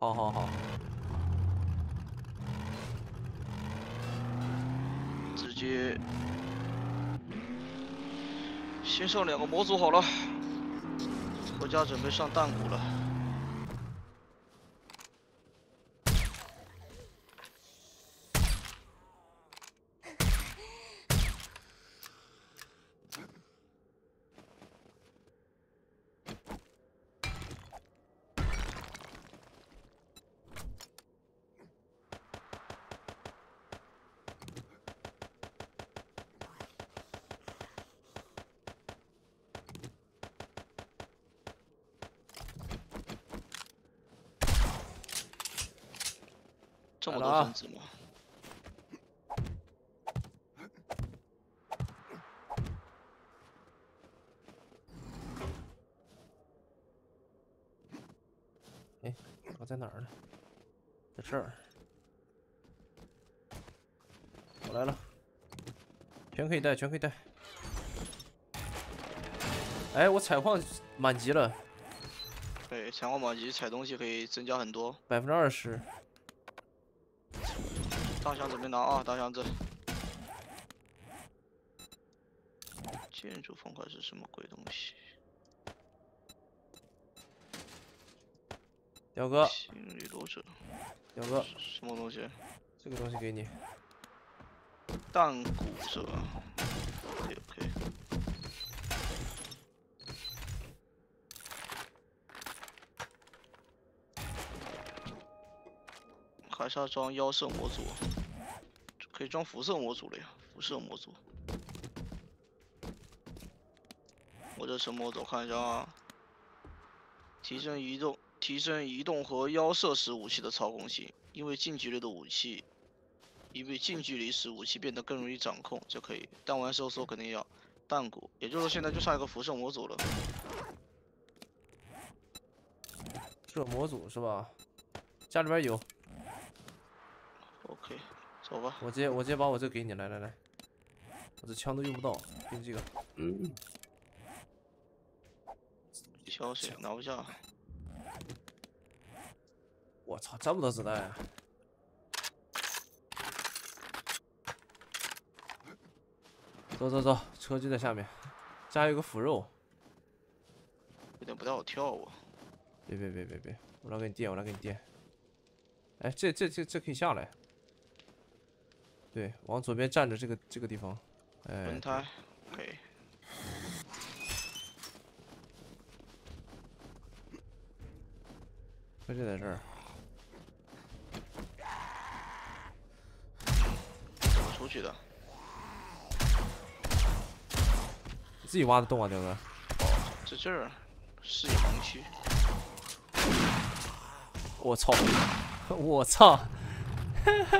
好好好，直接先上两个模组好了，回家准备上弹鼓了。分子吗？我在哪儿呢？在这儿。我来了，全可以带，全可以带。哎，我采矿满级了，对，采矿满级采东西可以增加很多。百分之二十。大箱子没拿啊，大箱子。建筑方块是什么鬼东西？表哥，心理罗者表哥，什么东西？这个东西给你。弹鼓是吧？OK OK。还是要装妖圣模组，可以装辐射模组了呀，辐射模组。我这什么模组？看一下啊。提升移动，提升移动和腰射时武器的操控性，因为近距离的武器因为近距离使武器变得更容易掌控就可以。弹丸收缩肯定要弹鼓，也就是说现在就差一个辐射模组了。这模组是吧？家里边有，走吧。我直接我直接把我这个给你，来来来，我这枪都用不到，给你这个。嗯消息拿不下，我操，这么多子弹啊！走走走，车就在下面，这还有个腐肉。有点不太好跳啊。别别别别别，我来给你垫，我来给你垫。哎，这这这这可以下来。对，往左边站着这个这个地方。哎轮，胎可以。车就在这儿。怎么出去的？你自己挖的洞啊，雕哥。在这儿，视野盲区。我操！我操！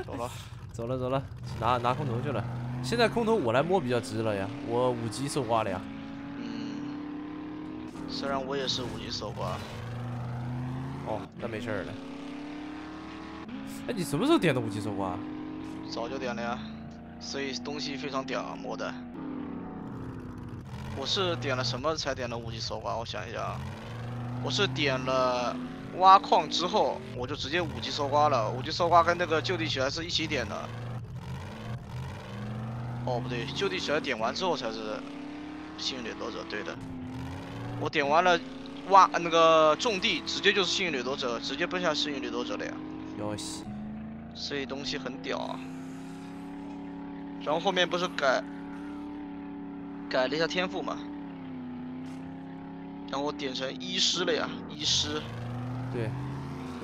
走了，走了走了，拿拿空投去了。现在空投我来摸比较值了呀，我五级搜刮了呀。嗯，虽然我也是五级搜刮，哦，那没事儿了。哎，你什么时候点的五级搜刮？早就点了呀，所以东西非常屌，摸的。我是点了什么才点了五级搜刮？我想一下啊，我是点了挖矿之后，我就直接五级搜刮了。五级搜刮跟那个就地取材是一起点的。哦，不对，就地取材点完之后才是幸运掠夺者，对的。我点完了挖那个种地，直接就是幸运掠夺者，直接奔向幸运掠夺者了呀。要洗。所以东西很屌啊。然后后面不是改改了一下天赋嘛，然后我点成医师了呀，医师对。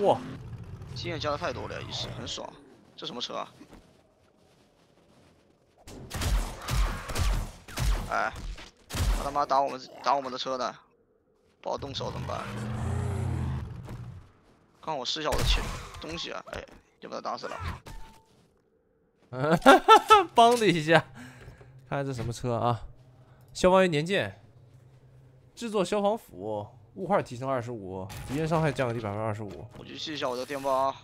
哇，经验加的太多了呀，医师很爽。这什么车啊？哎，他他妈打我们打我们的车呢，不好动手怎么办？看我试一下我的钱东西啊，哎，就把他打死了。梆的一下，看看这什么车啊？消防员年鉴，制作消防斧，物块提升二十五，敌人伤害降低百分之二十五。我去试一下我的电报啊。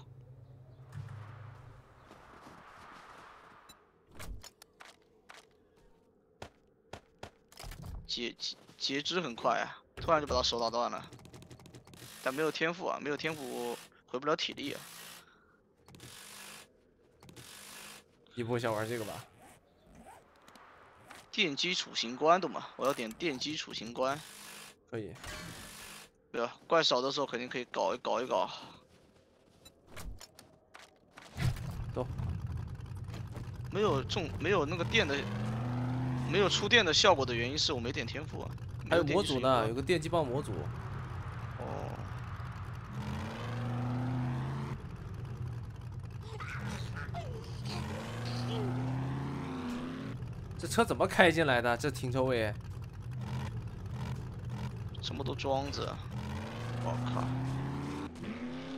截截截肢很快啊，突然就把他手打断了，但没有天赋啊，没有天赋回不了体力啊。你不会想玩这个吧？电击处刑官懂吗？我要点电击处刑官。可以。对啊，怪少的时候肯定可以搞一搞一搞。走。没有中，没有那个电的，没有出电的效果的原因是我没点天赋啊。还有模组呢，有个电击棒模组。哦。这车怎么开进来的？这停车位？什么都装着。我靠，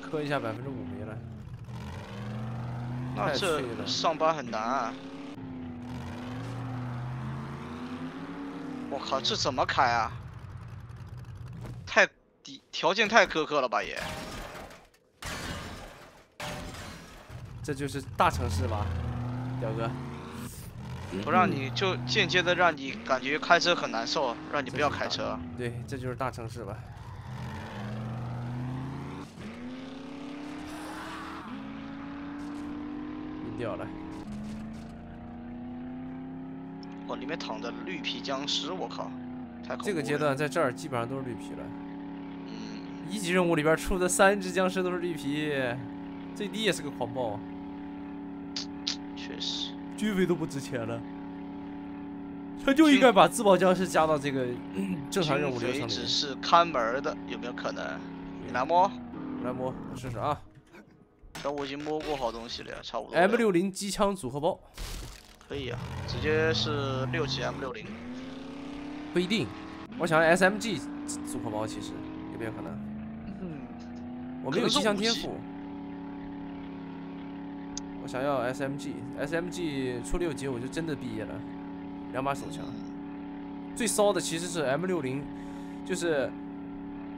磕一下百分之五没了。太那这上班很难啊。我靠，这怎么开啊？太低，条件太苛刻了吧也。这就是大城市吧，表哥。不让你就间接的让你感觉开车很难受，让你不要开车。对，这就是大城市吧。晕掉了。哦，里面躺着绿皮僵尸，我靠，太恐怖了。这个阶段在这儿基本上都是绿皮了。嗯，一级任务里边出的三只僵尸都是绿皮，最低也是个狂暴，确实。军费都不值钱了。他就应该把自爆僵尸加到这个嗯正常任务流程里只是看门的，有没有可能？你来摸，我来摸，我试试啊。但我已经摸过好东西了呀，差不多。M 六零机枪组合包可以啊，直接是六级 M 六零。不一定，我想要 SMG 组合包，其实有没有可能？嗯，我没有机枪天赋，我想要 SMG，SMG 出六级我就真的毕业了，两把手枪。最骚的其实是 M 六零，就是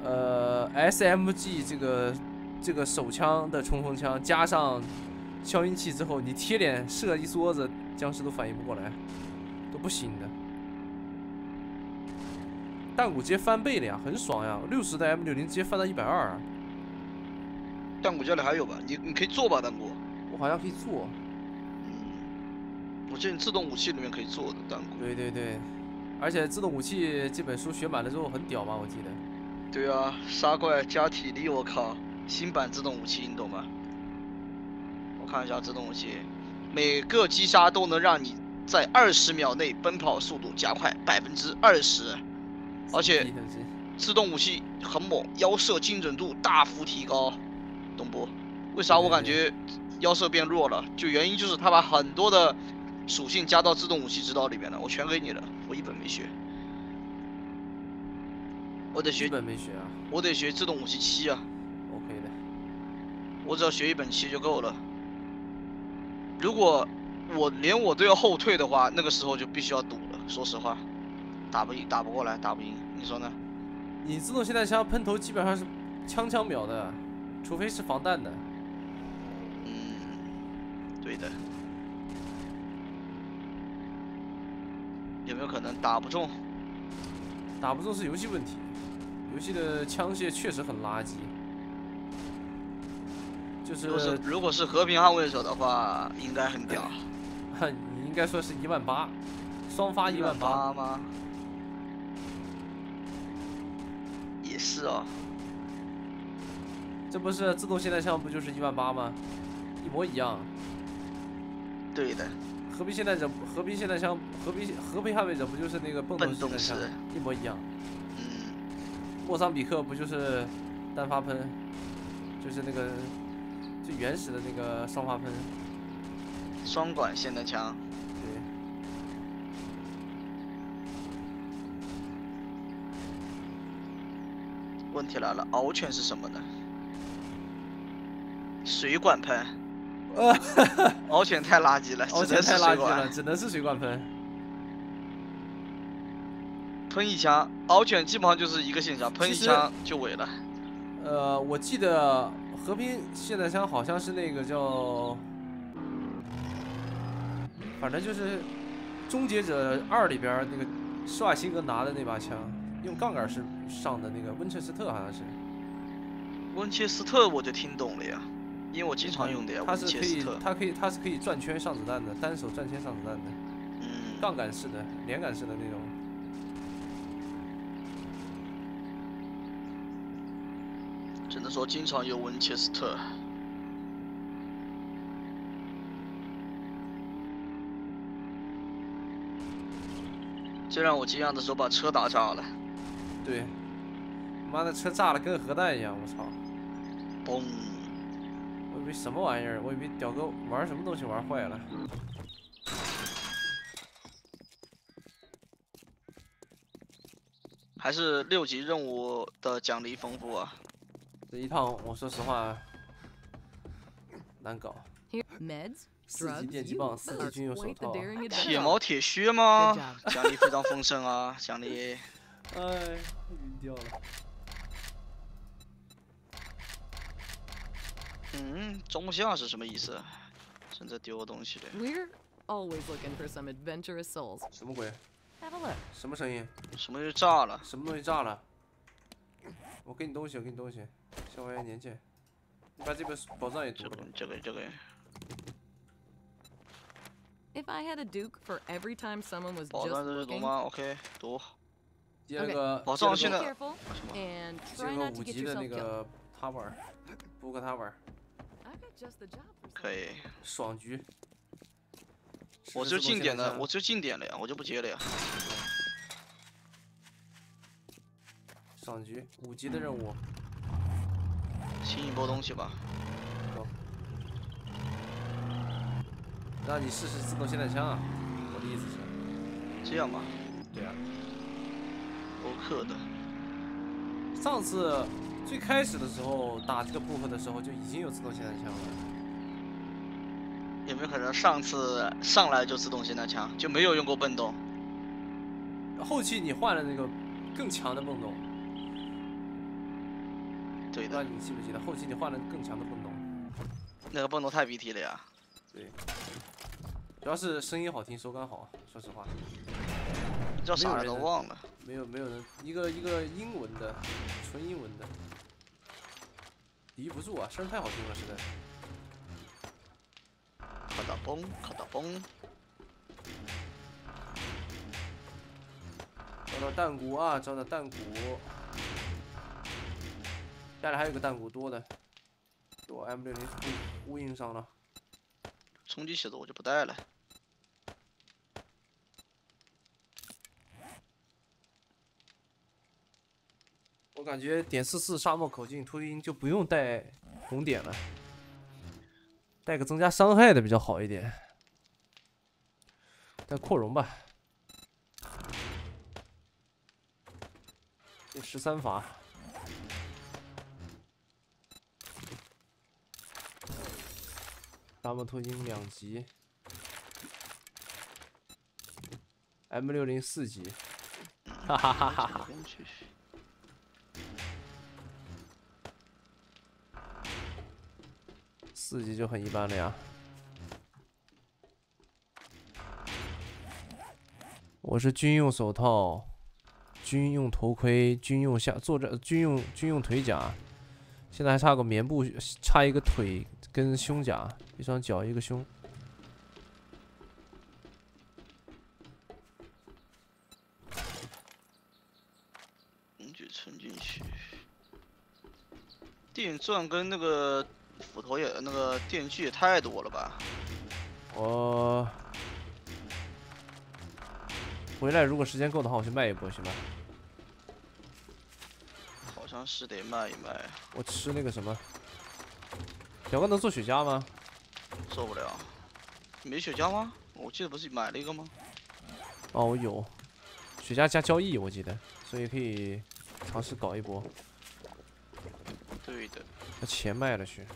呃 SMG 这个这个手枪的冲锋枪加上消音器之后，你贴脸射一梭子，僵尸都反应不过来，都不行的。弹鼓直接翻倍了呀，很爽呀！六十的 M 六零直接翻到一百二，弹鼓家里还有吧？你你可以做吧，弹鼓。我好像可以做。嗯，我记得你自动武器里面可以做的弹弓。对对对，而且自动武器这本书学满了之后很屌嘛，我记得。对啊，杀怪加体力，我靠！新版自动武器你懂吗？我看一下自动武器，每个击杀都能让你在二十秒内奔跑速度加快百分之二十，而且自动武器很猛，腰射精准度大幅提高，懂不？为啥我感觉腰射变弱了？就原因就是他把很多的属性加到自动武器指导里面了，我全给你了，我一本没学，我得学一本没学啊，我得学自动武器七啊。OK 的，我只要学一本七就够了。如果我连我都要后退的话，那个时候就必须要赌了。说实话，打不赢，打不过来，打不赢，你说呢？你自动霰弹枪喷头基本上是枪枪秒的，除非是防弹的。嗯，对的。有没有可能打不中？打不中是游戏问题，游戏的枪械确实很垃圾。就是如果是如果是和平捍卫者的话，应该很屌。哼 你应该说是一万八，双发一万八吗？也是哦。这不是自动霰弹枪不就是一万八吗？一模一样。对的。和平霰弹者，和平霰弹枪，和平和平捍卫者不就是那个蹦动式枪，一模一样。嗯。莫桑比克不就是单发喷，就是那个最原始的那个双发喷。双管霰弹枪。对。问题来了，獒犬是什么呢？水管喷。獒犬太垃圾了，獒犬太垃圾了，只能是水管喷。喷一枪，獒犬基本上就是一个现象，喷一枪就萎了。呃，我记得和平霰弹枪好像是那个叫，反正就是《终结者二》里边那个施瓦辛格拿的那把枪，用杠杆是上的那个温彻斯特好像是。温切斯特我就听懂了呀。因为我经常用的呀，它是可以，它可以，它是可以转圈上子弹的，单手转圈上子弹的，嗯，杠杆式的、连杆式的那种。只能说经常用温切斯特。最让我惊讶的时候，把车打炸了。对，妈的车炸了，跟核弹一样，我操！嘣！我以为什么玩意儿？我以为屌哥玩什么东西玩坏了。还是六级任务的奖励丰富啊！这一趟我说实话难搞。四级电击棒，四级军用手套，铁毛铁靴吗？奖励非常丰盛啊！奖励。哎，晕掉了。嗯，装不下是什么意思？正在丢东西的。We're always looking for some adventurous souls. 什么鬼？Have a look. 什么声音？什么东西炸了？什么东西炸了？我给你东西，我给你东西。消防员年鉴，你把这本宝藏也读了。这个这个。If I had a duke for every time someone was just 藏这是读 looking. 吗？OK，读。第二个宝藏现在这 try 个五级的那个 tower，布克 tower，I've got just the job for 可以。爽局。我就近点的，我就近点了呀，我就不接了呀。爽局，五级的任务。清一波东西吧。走。让你试试自动霰弹枪啊！我的意思是。这样吧。对啊。欧克的。上次最开始的时候打这个部分的时候就已经有自动霰弹枪了。有没有可能上次上来就自动霰弹枪，就没有用过蹦动？后期你换了那个更强的蹦动。对的。你记不记得后期你换了更强的蹦动？那个蹦动太 BT 了呀。对。主要是声音好听，手感好，说实话。叫啥来着？忘了。没有没有人，一个一个英文的，纯英文的，敌不住啊，声儿太好听了，实在。咔哒嘣，咔哒嘣，找到弹鼓啊，找到弹鼓。家里还有个弹鼓多的，给我 M 六零呼呼应上了。冲击鞋子我就不带了。我感觉点四四沙漠口径秃鹰就不用带红点了，带个增加伤害的比较好一点。带扩容吧，这十三发。沙漠秃鹰两级，M 六零四级，哈哈哈哈哈。四级就很一般了呀。我是军用手套、军用头盔、军用下坐着、军用军用腿甲，现在还差个棉布，差一个腿跟胸甲，一双脚一个胸。工具存进去。电钻跟那个斧头也那个电锯也太多了吧？我回来如果时间够的话，我去卖一波行吧？好像是得卖一卖，我吃那个什么，小哥能做雪茄吗？做不了。没雪茄吗？我记得不是买了一个吗？哦，我有雪茄加交易，我记得，所以可以尝试搞一波。对的，把钱卖了去。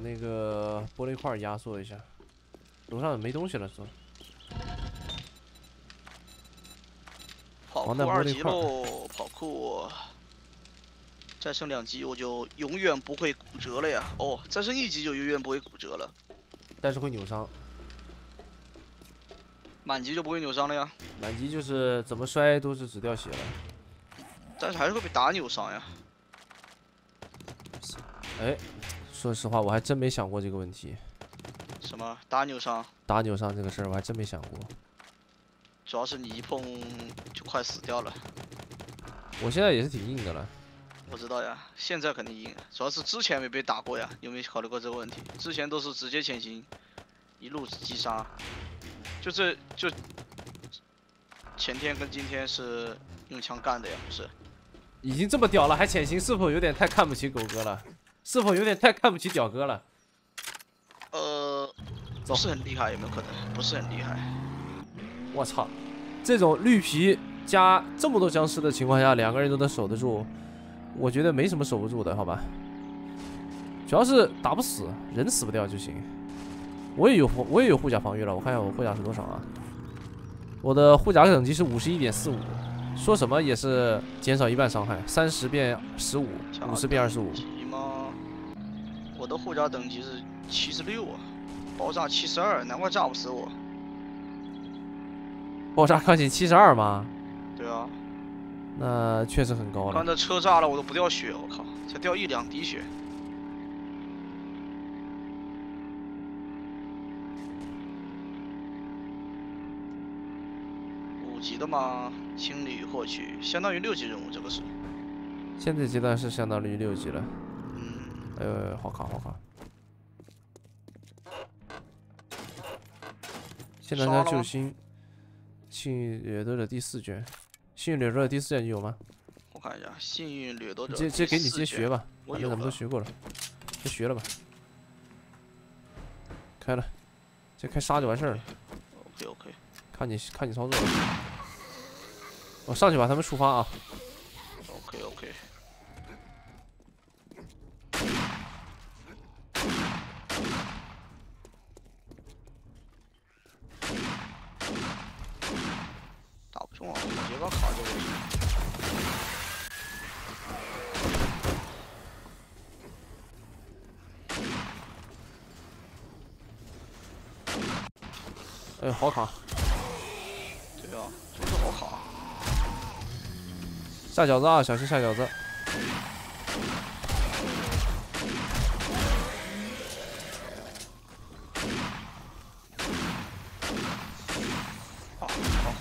把那个玻璃块压缩一下。楼上没东西了，是吧？跑酷二级喽，跑酷。再升两级我就永远不会骨折了呀！哦，再升一级就永远不会骨折了，但是会扭伤。满级就不会扭伤了呀，满级就是怎么摔都是只掉血了。但是还是会被打扭伤呀。哎，说实话，我还真没想过这个问题。什么打扭伤？打扭伤这个事儿，我还真没想过。主要是你一碰就快死掉了。我现在也是挺硬的了。我知道呀，现在肯定硬，主要是之前没被打过呀，有没有考虑过这个问题？之前都是直接潜行，一路击杀，就这就前天跟今天是用枪干的呀，不是？已经这么屌了，还潜行，是否有点太看不起狗哥了？是否有点太看不起屌哥了？呃，走不是很厉害，有没有可能？不是很厉害，我操，这种绿皮加这么多僵尸的情况下，两个人都能守得住，我觉得没什么守不住的，好吧？主要是打不死，人死不掉就行。我也有护，我也有护甲防御了，我看一下我护甲是多少啊？我的护甲等级是五十一点四五，说什么也是减少一半伤害，三十变十五，五十变二十五。的护甲等级是七十六啊，爆炸七十二，难怪炸不死我。爆炸抗性七十二吗？对啊，那确实很高了刚。才车炸了我都不掉血，我靠，才掉一两滴血。五级的吗，清理获取，相当于六级任务，这个是。现在阶段是相当于六级了。嗯，哎呦，哎呦好卡好卡！现在家救星，幸运掠夺者第四卷，幸运掠夺者第四卷你有吗？我看一下，幸运掠夺者。直接直接给你直接学吧。吧，反正咱们都学过了。先学了吧。开了，先开杀就完事儿了。OK OK，看你看你操作。我上去把他们触发啊！OK OK，打不中啊！我直接把卡这个。哎，好卡，对啊，就是好卡。下饺子啊，小心下饺子。好，好。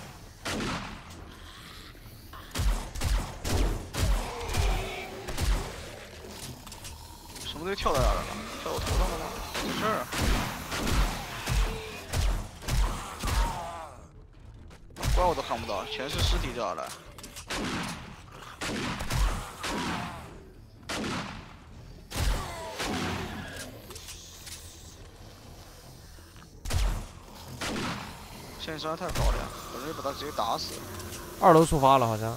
什么东西跳在哪儿了？跳我头上了吗？在这儿啊。怪我都看不到，全是尸体掉下来。线伤害太高了呀，很容易把他直接打死。二楼触发了，好像。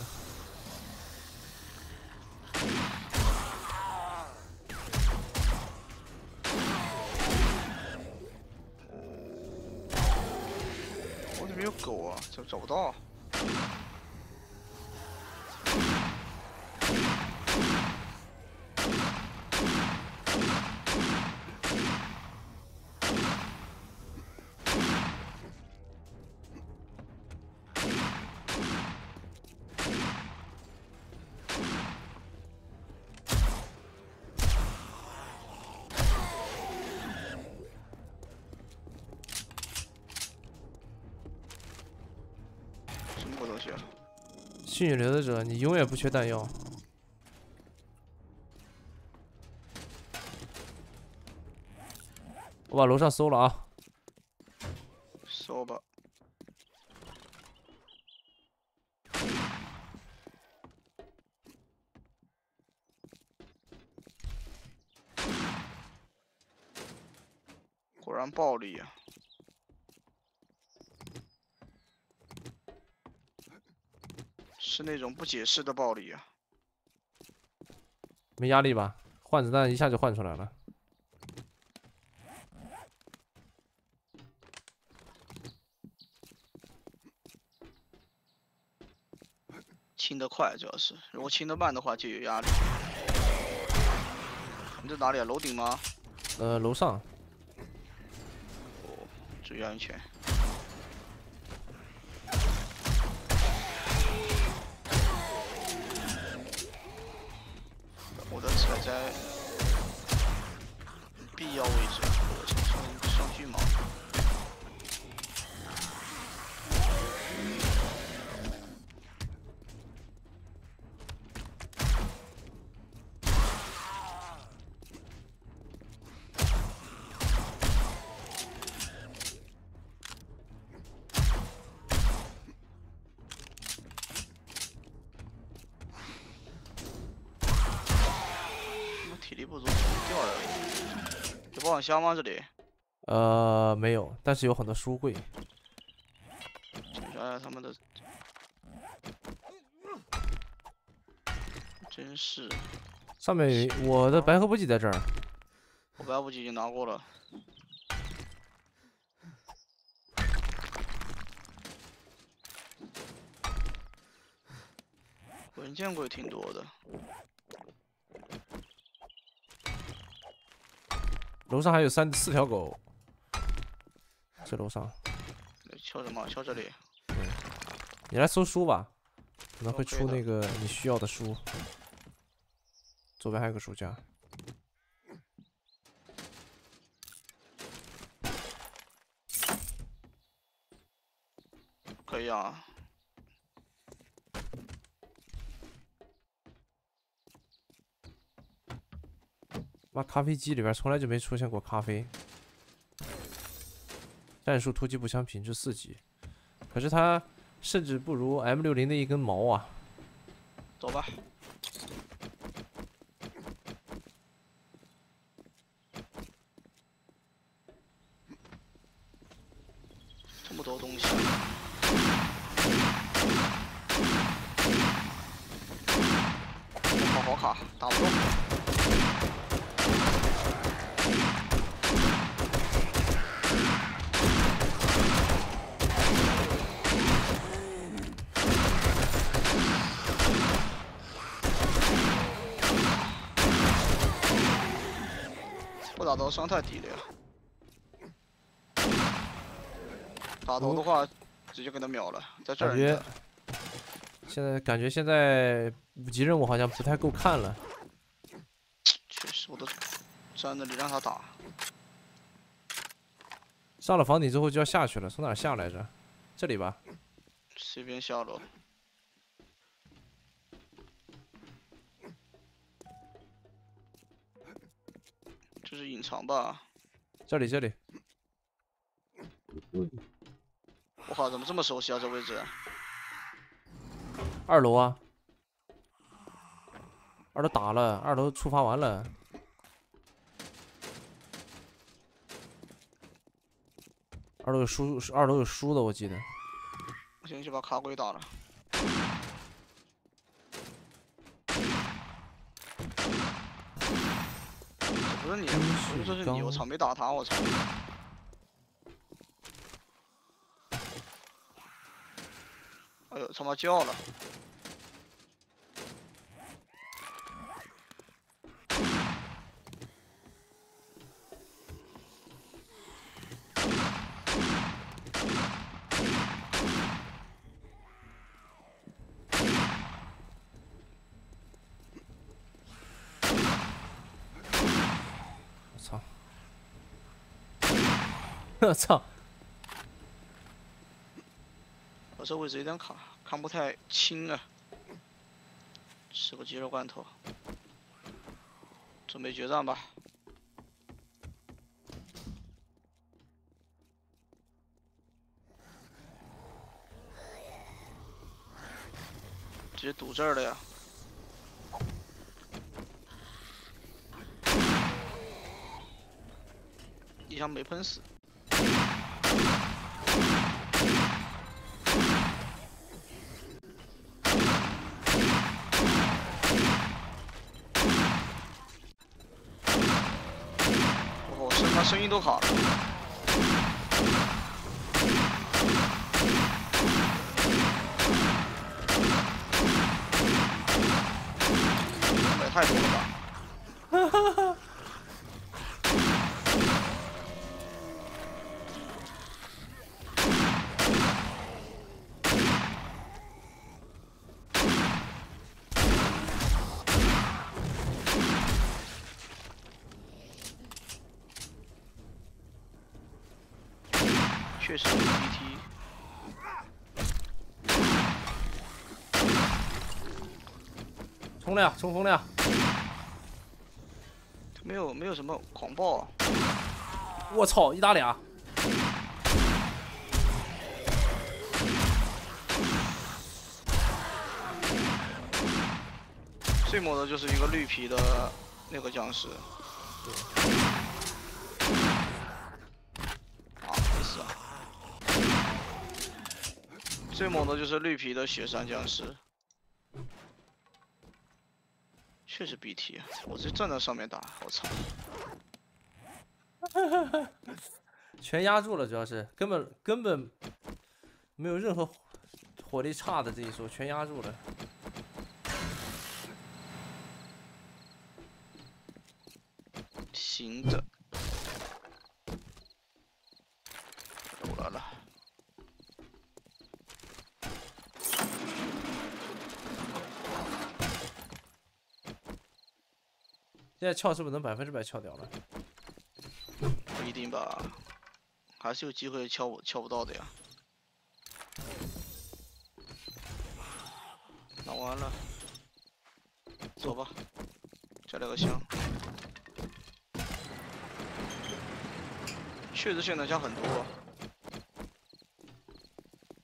我怎么有狗啊，找找不到。幸运留的者，你永远不缺弹药。我把楼上搜了啊，搜吧。果然暴力啊！是那种不解释的暴力啊！没压力吧？换子弹一下就换出来了。清得快主要是，如果清得慢的话就有压力。你在哪里啊？楼顶吗？呃，楼上注意安全。箱吗？这里？呃没有，但是有很多书柜。检查一下他们的。真是，上面有我的白鹤补给在这儿，我白补给已经拿过了。文件柜挺多的，楼上还有三四条狗。这楼上，敲什么？敲这里。你来搜书吧，可能会出那个你需要的书。左边还有个书架，可以啊。妈，咖啡机里边从来就没出现过咖啡。战术突击步枪品质四级，可是它甚至不如 M 六零的一根毛啊！走吧。么多东西啊？好好卡，打不动。不打刀伤太低了呀。打头的话，直接给他秒了，在这儿感觉现在感觉现在五级任务好像不太够看了。确实，我都站那里让他打。上了房顶之后就要下去了，从哪下来着？这里吧。随便下楼。是隐藏吧？这里这里。我靠，怎么这么熟悉啊？这位置？二楼啊。二楼打了，二楼触发完了。二楼有输，二楼有输的，我记得。我先去把卡鬼打了。不是你，不是这是你，我操，没打他，我操！哎呦，他妈叫了！我操！我操！我这位置有点卡，看不太清啊。吃个鸡肉罐头，准备决战吧。直接堵这儿了呀！一枪没喷死。哦，声他声音都卡了。也太多了吧！确实 BT。冲了呀，冲锋了呀！没有没有什么狂暴啊，我操，一打俩！最猛的就是一个绿皮的那个僵尸。啊，没事啊。最猛的就是绿皮的雪山僵尸。确实 BT，啊我就站在上面打，我操！全压住了，主要是根本根本没有任何火火力差的这一说，全压住了。行的。我来了。现在撬是不是能百分之百撬掉了？不一定吧，还是有机会敲我敲不到的呀。拿完了，走吧，加两个箱。确实性能加很多，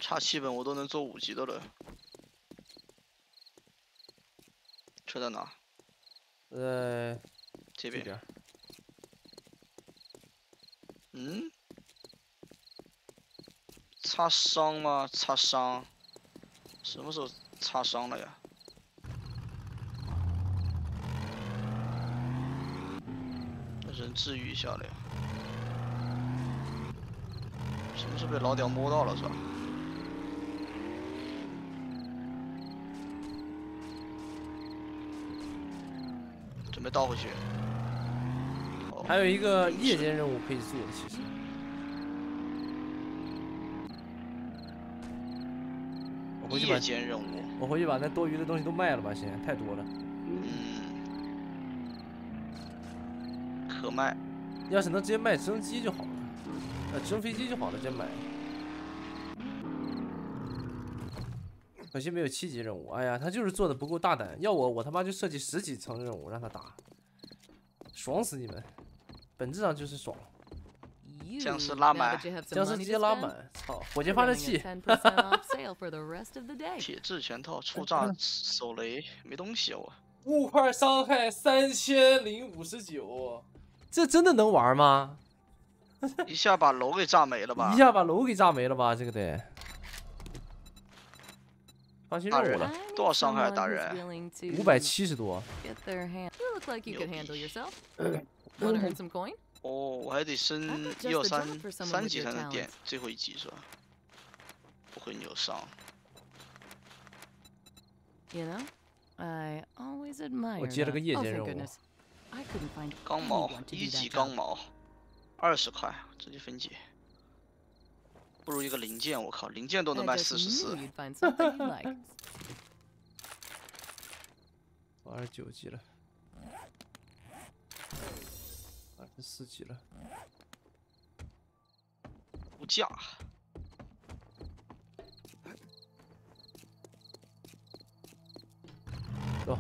差七本我都能做五级的了。车在哪？呃，这边。这边嗯？擦伤吗？擦伤？什么时候擦伤了呀？人治愈一下了呀？什么时候被老屌摸到了是吧？倒回去。哦还有一个夜间任务可以做的，其实。我回去把夜间任务，我回去把那多余的东西都卖了吧，先太多了。嗯，可卖。要是能直接卖直升机就好了，呃，直升飞机就好了，直接买。可惜没有七级任务，哎呀，他就是做的不够大胆。要我，我他妈就设计十几层任务让他打，爽死你们！本质上就是爽，僵尸拉满僵尸直接拉满，操，火箭发射器，10% off sale for the rest of the day. 铁质拳套、初炸手雷，没东西啊我。物块伤害三千零五十九，这真的能玩吗？一下把楼给炸没了吧一？下把楼给炸没了吧？这个得发新任大人务了多少伤害 someone 大人五百七十多。哦，我还得升一二三三级才能点.最后一级是吧？不会扭伤。You know, I always admire. 接了个.夜 oh, 间任务钢矛一级钢.矛，二十块直接分解。不如一个零件，我靠，零件都能卖四十四.我 二十九级了，二十四级了。物价。走，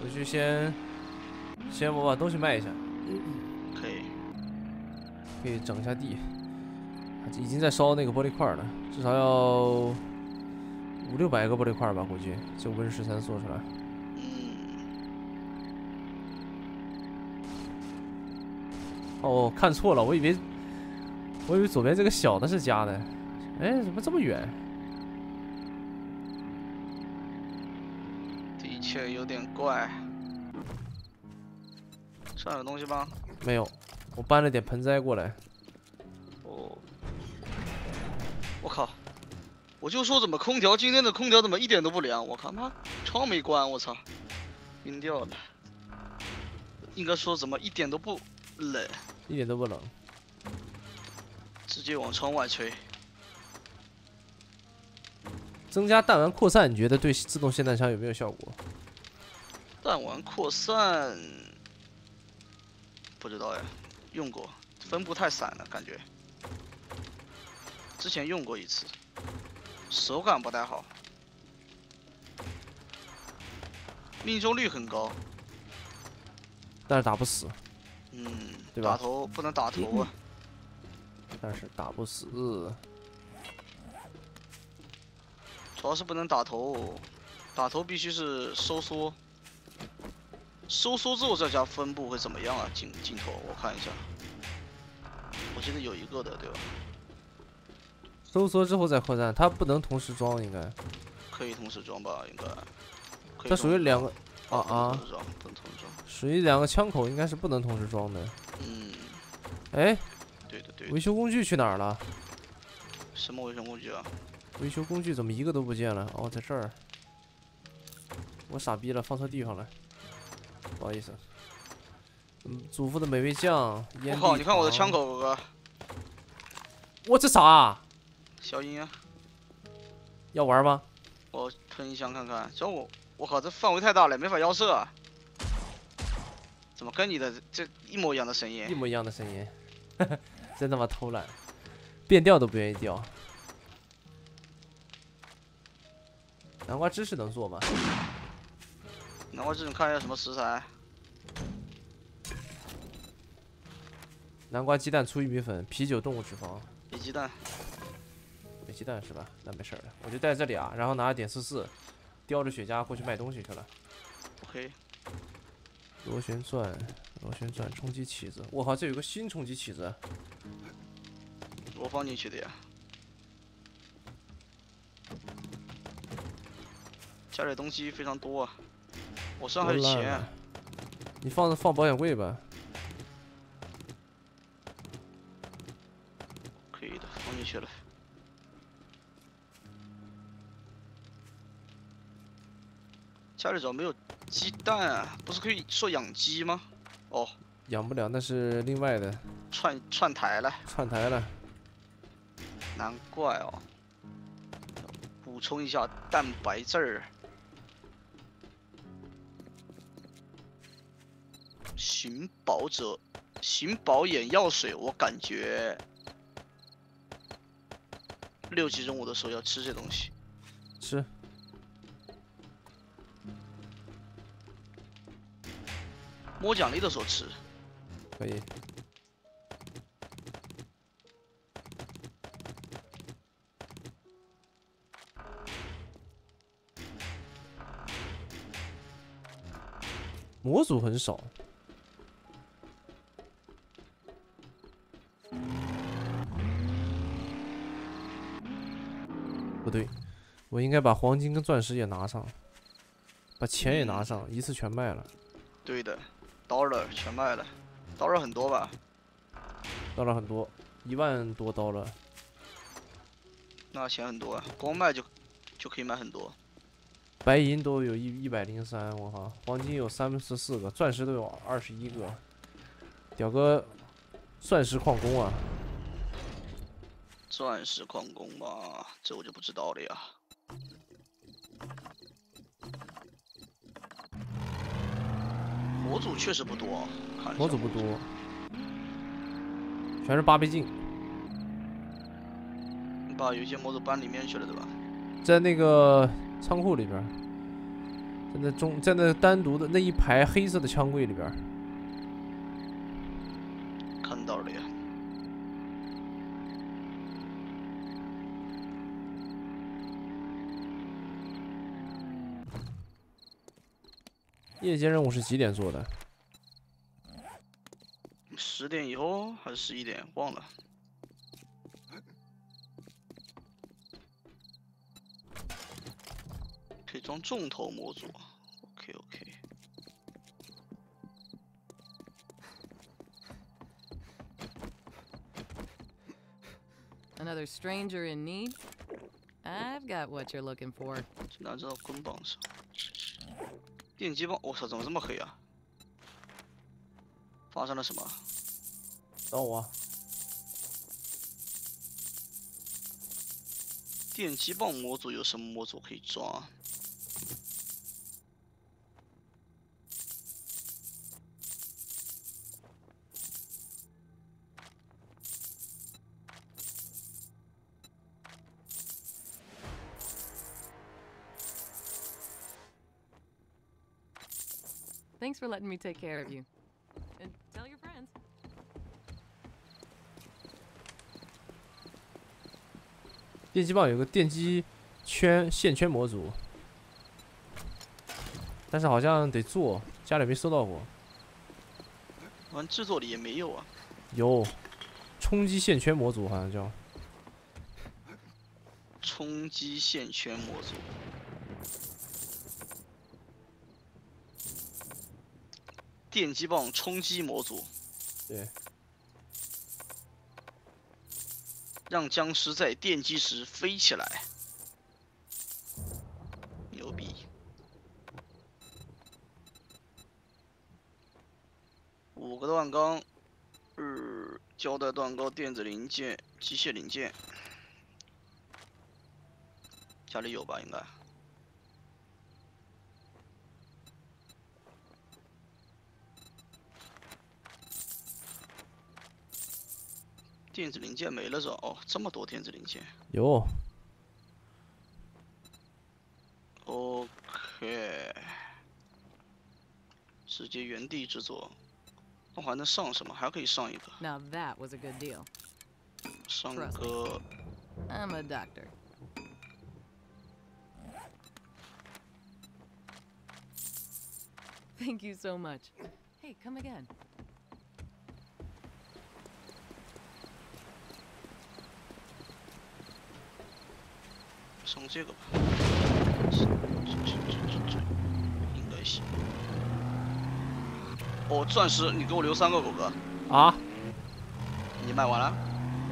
回去先先我把东西卖一下，可以整一下地。已经在烧那个玻璃块了，至少要五六百个玻璃块吧，估计这 Win 十三做出来。嗯，哦，看错了，我以为我以为左边这个小的是家的，哎，怎么这么远？的确有点怪。上有东西吗？没有，我搬了点盆栽过来。哦，我靠！我就说怎么空调今天的空调怎么一点都不凉？我靠妈，窗没关，我操，晕掉了。应该说怎么一点都不冷，一点都不冷。直接往窗外吹。增加弹丸扩散，你觉得对自动霰弹枪有没有效果？弹丸扩散，不知道呀，用过，分布太散了，感觉。之前用过一次，手感不太好，命中率很高，但是打不死，嗯，对吧打头不能打头啊，但是打不死。主要是不能打头，打头必须是收缩，收缩之后再加分布会怎么样啊？镜镜头我看一下，我记得有一个的对吧？收缩之后再扩散，它不能同时装，应该。可以同时装吧，应该。可以它属于两个啊啊装，不能同时装。属于两个枪口，应该是不能同时装的。嗯，哎，对的对的。维修工具去哪儿了？什么维修工具啊？维修工具怎么一个都不见了？哦，在这儿。我傻逼了，放错地方了，不好意思。嗯，祖父的美味酱，烟我靠！你看我的枪，口，哥哥，我这啥啊？小鹰啊，要玩吗？我喷一枪看看。只要我，我靠，这范围太大了，没法腰射啊。怎么跟你的这一模一样的声音一？模一样的声音，真他妈偷懒，变调都不愿意调。南瓜芝士能做吗？南瓜这种看一下什么食材？南瓜鸡蛋粗玉米粉啤酒动物脂肪没鸡蛋。没鸡蛋是吧？那没事儿了，我就带这俩，然后拿着点四四，叼着雪茄过去卖东西去了。OK，螺旋钻，螺旋钻，冲击起子，我靠，这有个新冲击起子，我放进去的呀。家里东西非常多啊，我身上还有钱。你放放保险柜吧。可以的，放进去了。家里怎么没有鸡蛋啊？不是可以说养鸡吗？哦，养不了，那是另外的串串台了，串台了。难怪哦。补充一下蛋白质儿。寻宝者，寻宝眼药水，我感觉六级任务的时候要吃这东西。吃。摸奖励的时候吃。可以。模组很少，不对，我应该把黄金跟钻石也拿上，把钱也拿上，一次全卖了。对的，dollar 全卖了，dollar 很多吧？刀了很多，一万多刀了。那钱很多啊，光卖就就可以买很多。白银都有一一百零三，我靠，黄金有三十四个，钻石都有二十一个。屌哥，钻石矿工啊！钻石矿工吧，这我就不知道了呀。模组确实不多，模组不多，全是八倍镜，你把有些模组搬里面去了，对吧？在那个仓库里边，在那中，在那单独的那一排黑色的枪柜里边。看到了呀。夜间任务是几点做的？十点以后还是十一点？忘了。可以装重头模组。OK OK。Another stranger in need? I've got what you're looking for. 这拿着棍棒上。电击棒，我操，怎么这么黑啊？发生了什么？等我啊，电击棒模组有什么模组可以装 Thanks for letting me take care of you. And tell your friends. 电击棒有个电击圈线圈模组，但是好像得做，家里没收到过。完制作里也没有啊。有冲击线圈模组，好像叫。冲击线圈模组。电击棒冲击模组，对，让僵尸在电击时飞起来，牛逼！五个断钢，呃，胶带断钢、电子零件、机械零件，家里有吧？应该。电子零件没了是吧？哦，这么多电子零件。有 OK，直接原地制作。那我还能上什么？还可以上一个，Now that was a good deal. 上个 I'm a doctor. Thank you so much. Hey, come again. 上这个吧，这这这这这应该行。哦，钻石，你给我留三个，狗哥，啊，你买完了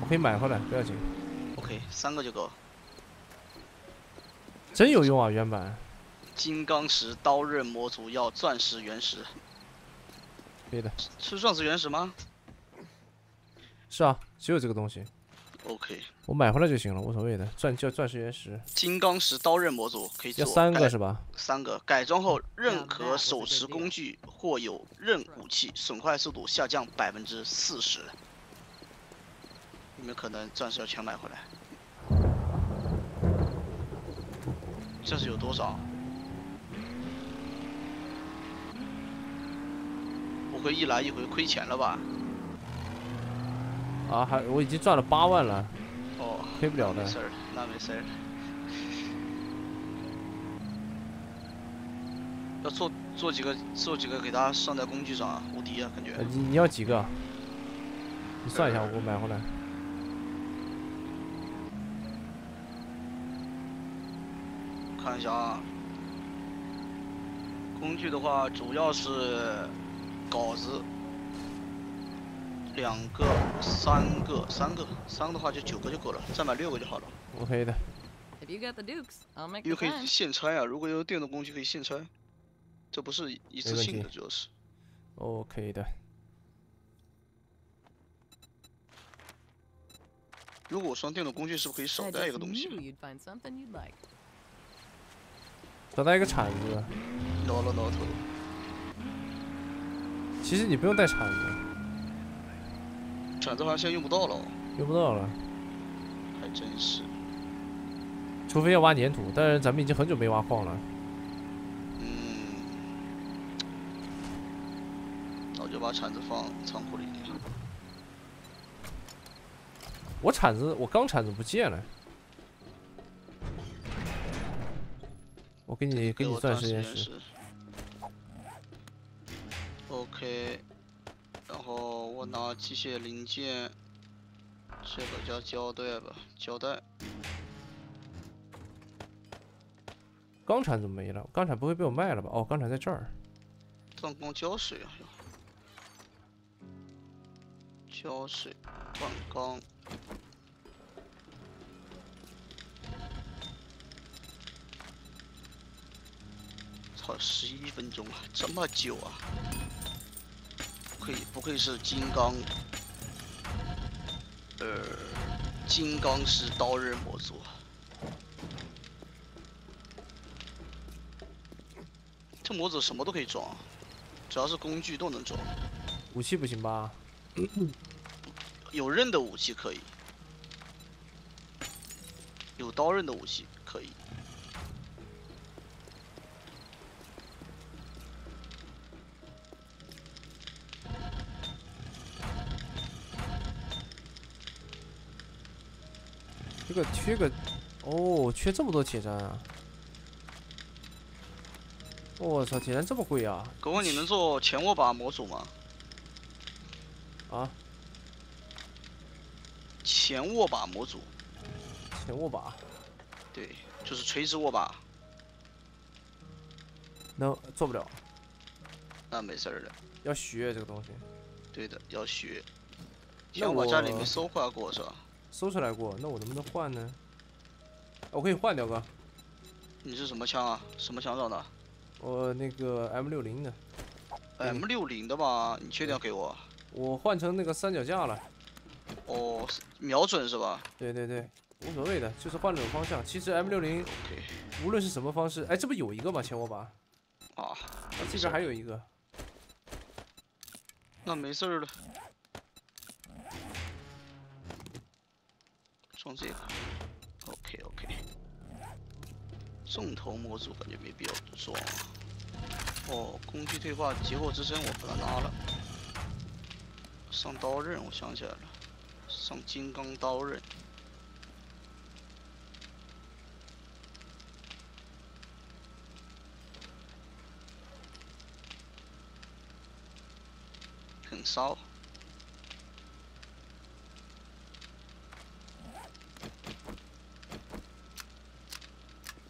我可以买回来，不要紧，？OK，三个就够。真有用啊，原版。金刚石刀刃魔族要钻石原石，可以的，是钻石原石吗是啊，只有这个东西，？OK，我买回来就行了，无所谓的。钻叫钻石原石，金刚石刀刃模组可以做要三个是吧？三个改装后，任何手持工具或有刃武器损坏速度下降百分之四十。有没有可能钻石要全买回来？这是有多少？不会一来一回亏钱了吧？啊，还我已经赚了八万了，哦，亏不了的没。事儿，那没事儿。要做做几个做几个给他上在工具上啊，无敌啊，感觉呃。你你要几个？你算一下，我给我买回来。看一下啊，工具的话主要是镐子，两个、三个、三个，三个的话就九个就够了，再买六个就好了。OK 的，If you got the dukes, I'll make 因为 the 可以现拆啊，如果有电动工具可以现拆，这不是一次性的，主要是。OK 的。如果我双电动工具，是不是可以少带一个东西.找到一个铲子，挠了挠头。其实你不用带铲子，铲子好像现在用不到了哦，用不到了，还真是。除非要挖粘土，但是咱们已经很久没挖矿了。嗯，那我就把铲子放仓库里。我铲子，我钢铲子不见了。我给你给你我钻钻石岩，石。OK，然后我拿机械零件，这个叫胶带吧，胶带。钢铲怎么没了？钢铲不会被我卖了吧？哦，钢铲在这儿。钻光胶水啊，胶水灌钢。操，十一分钟啊，这么久啊！不愧不愧是金刚，呃，金刚是刀刃模组啊。这模组什么都可以装，只要是工具都能装。武器不行吧？有刃的武器可以，有刀刃的武器这个缺个，哦，缺这么多铁砧啊！我操，铁砧这么贵啊！狗哥，你能做前握把模组吗？啊，前握把模组，前握把，对，就是垂直握把，那做不了，那没事儿的。要学这个东西。对的，要学。那像我家里我没搜刮过是吧？搜出来过，那我能不能换呢？我可以换掉哥，你是什么枪啊？什么枪上的我那个 M 六零的，嗯？M 六零的吧？你确定要给我？我换成那个三脚架了。哦，瞄准是吧对对对，无所谓的，就是换了种方向。其实 M 六零无论是什么方式，哎，这不有一个吗？前握把，啊，啊，这边还有一个。那没事儿了。放这个，OK OK。重头模组感觉没必要装。哦，攻击退化结构之身我把它拿了。上刀刃我想起来了，上金刚刀刃。很骚。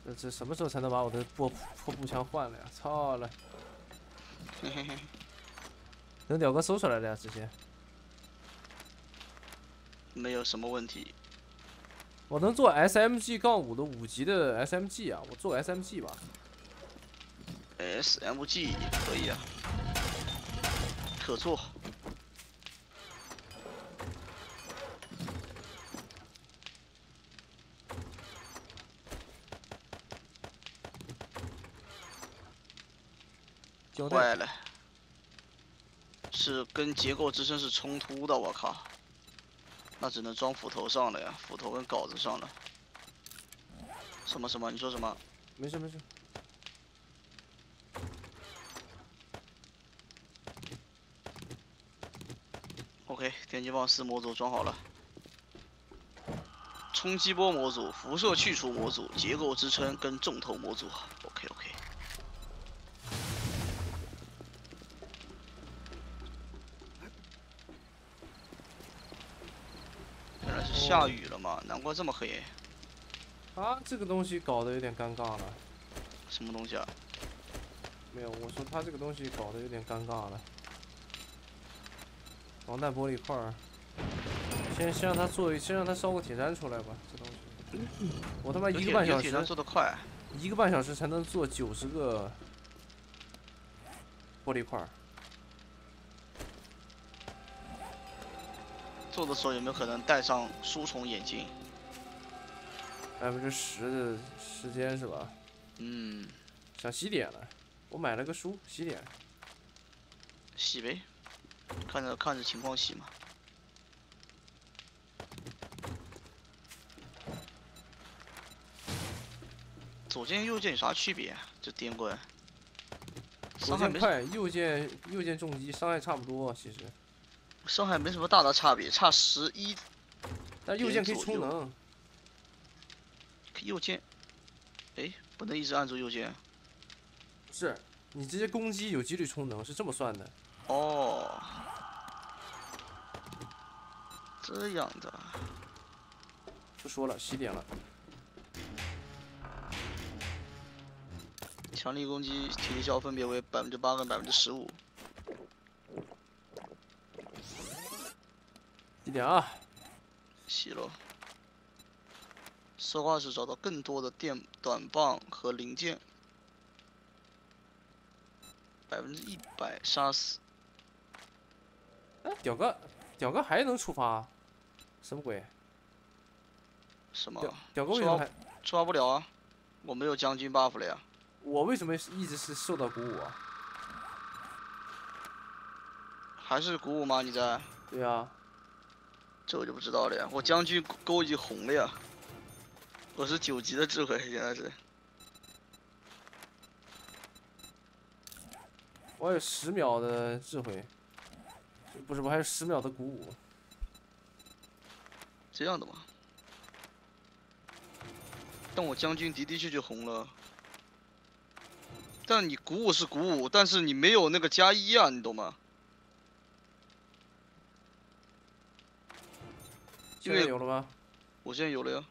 这这什么时候才能把我的破破步枪换了呀？操了！嘿嘿嘿，等屌哥搜出来了呀，直接没有什么问题。我能做 SMG 杠五的五级的 SMG 啊，我做个 SMG 吧。SMG 也可以啊，可做。坏了，是跟结构支撑是冲突的，我靠，那只能装斧头上了呀，斧头跟镐子上了。什么什么？你说什么？没事没事。OK，电击棒四模组装好了。冲击波模组、辐射去除模组、结构支撑跟重头模组。下雨了吗，难怪这么黑。啊，这个东西搞得有点尴尬了。什么东西啊？没有，我说他这个东西搞得有点尴尬了。防弹玻璃块儿，先先让他做一，先让他烧个铁砧出来吧，这东西。我他妈一个半小时，做的快。一个半小时才能做九十个玻璃块儿。做的时候有没有可能戴上书虫眼镜？百分之十的时间是吧？嗯，想洗脸了，我买了个书洗脸。洗呗，看着看着情况洗嘛。左键右键有啥区别啊？这电棍，左键快，右键右键重击，伤害差不多其实，伤害没什么大的差别，差十一。但右键可以充能。右键，哎，不能一直按住右键。是你直接攻击有几率充能，是这么算的。哦，这样的。不说了，洗点了。强力攻击体力消分别为百分之八跟百分之十五。啊！洗了。说话时找到更多的电短棒和零件，百分之一百杀死。哎，屌哥，屌哥还能触发？什么鬼？什么屌？哥为什说么还？抓不了啊！我没有将军 buff 了呀。我为什么一直是受到鼓舞啊？还是鼓舞吗？你在？对啊，这我就不知道了呀。我将军勾已经红了呀。我是九级的智慧，现在是。我还有十秒的智慧，不是，我还有十秒的鼓舞。这样的吗？但我将军的的确确红了。但你鼓舞是鼓舞，但是你没有那个加一啊，你懂吗？现在有了吗？我现在有了呀，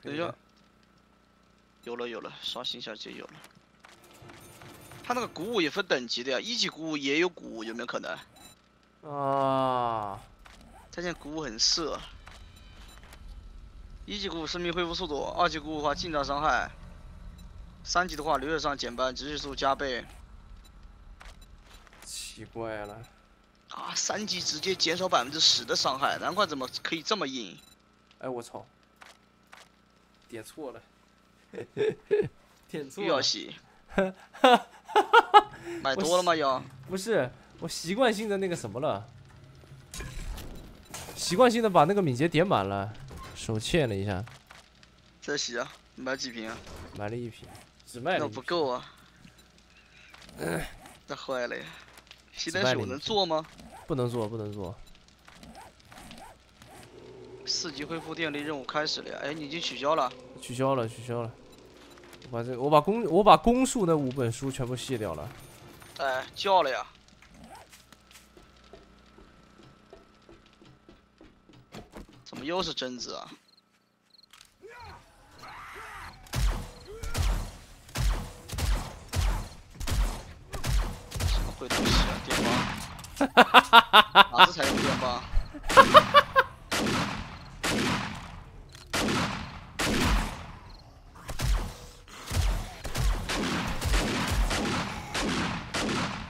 等一下有了有了，刷新一下就有了。他那个鼓舞也分等级的呀，一级鼓舞也有鼓舞，有没有可能？啊，他现在鼓舞很色。一级鼓舞生命恢复速度，二级鼓舞的话近战伤害，三级的话流血伤减半，持续速加倍。奇怪了，啊，三级直接减少百分之十的伤害，难怪怎么可以这么硬。哎我操，点错了，点错了又要了，洗，买多了吗？要不是我习惯性的那个什么了，习惯性的把那个敏捷点满了，手欠了一下，再洗啊？买几瓶啊？买了一瓶，只卖了那，不够啊。那坏了呀！吸只灯手能做吗？不能做，不能做。四级恢复电力任务开始了呀！哎，你已经取消了。取消了，取消了。我把这个，我把公，我把公数那五本书全部卸掉了。哎，叫了呀。怎么又是贞子啊？鬼东西啊！电棒，哪子才用电棒？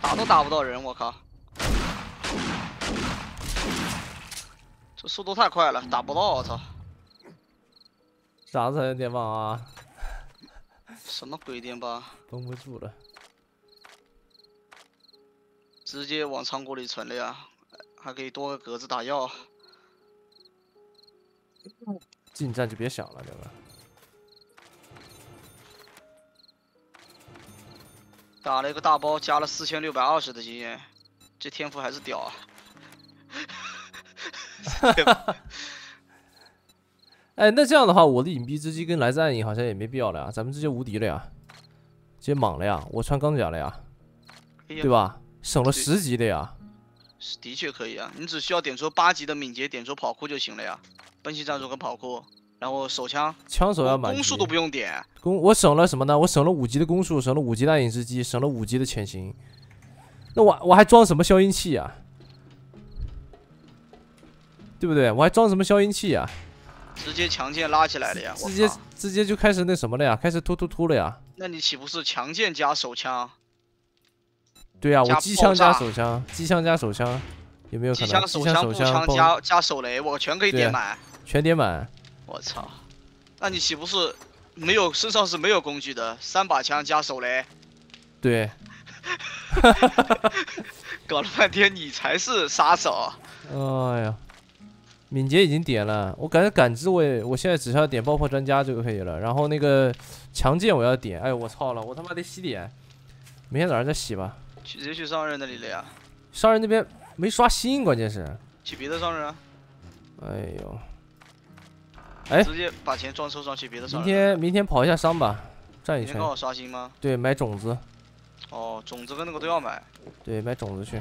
打都打不到人，我靠！这速度太快了，打不到，我操！啥子才用电棒啊？什么鬼电棒？绷不住了。直接往仓库里存了呀，还可以多个格子打药。近战就别想了，对吧？打了一个大包，加了四千六百二十的经验，这天赋还是屌啊！哎，那这样的话，我的隐蔽之击跟来自暗影好像也没必要了呀，咱们直接无敌了呀，直接莽了呀，我穿钢甲了呀，对？吧？省了对十级的呀。是的确可以啊，你只需要点出八级的敏捷，点出跑酷就行了呀。奔袭战术跟跑酷，然后手枪，枪手要满攻速都不用点，攻，我省了什么呢？我省了五级的攻速，省了五级的暗影之击，省了五级的潜行。那我我还装什么消音器呀？对不对？我还装什么消音器呀？直接强健拉起来了呀！直接直接就开始那什么了呀？开始突突突了呀？那你岂不是强健加手枪？对呀、我机枪加手枪，机枪加手枪，有没有可能？机枪、手枪、手枪爆步枪加加手雷，我全可以点满。全点满。我操！那你岂不是没有身上是没有工具的？三把枪加手雷，对，搞了半天你才是杀手。哎呀，敏捷已经点了，我感觉感知我也，我现在只需要点爆破专家就可以了。然后那个强健我要点，哎呦我操了，我他妈得洗脸，明天早上再洗吧。去直接去商人那里了呀？商人那边没刷新，关键是，去别的商人啊？哎呦，哎直接把钱装车上去别的商人明。天明天跑一下商吧，转一圈明天刚。好刷新吗？对，买种子，哦，种子跟那个都要买，对，买种子去，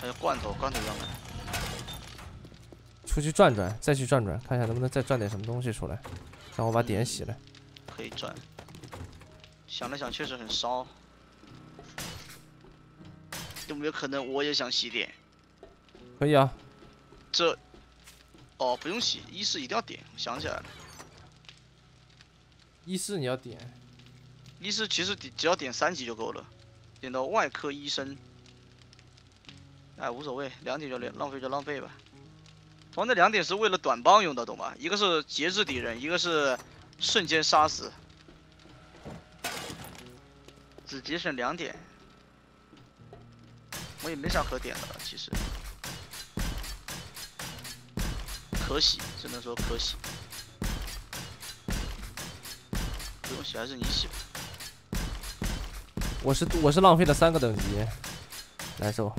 还有罐头，罐头要买。出去转转，再去转转，看一下能不能再赚点什么东西出来，让我把点洗了。可以赚。想了想，确实很烧。有没有可能我也想洗点？可以啊，这，哦，不用洗，一是一定要点。想起来了，一四你要点，一是其实只只要点三级就够了，点到外科医生。哎，无所谓，两点就两浪费就浪费吧。反正那两点是为了短棒用的，懂吧？一个是节制敌人，一个是瞬间杀死，只节省两点。我也没啥可点的了，其实。可喜，只能说可喜。不用洗，还是你洗吧。我是我是浪费了三个等级，难受，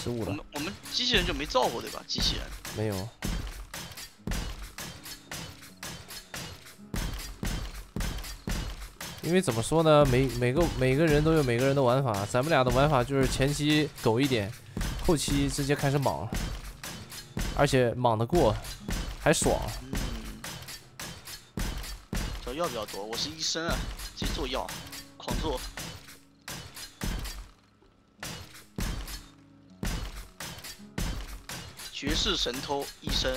失误了，我们我们机器人就没造过对吧？机器人。没有。因为怎么说呢，每每个每个人都有每个人的玩法，咱们俩的玩法就是前期苟一点，后期直接开始莽，而且莽得过，还爽。嗯，找药比较多，我是医生啊，直接做药，狂做。绝世神偷医生，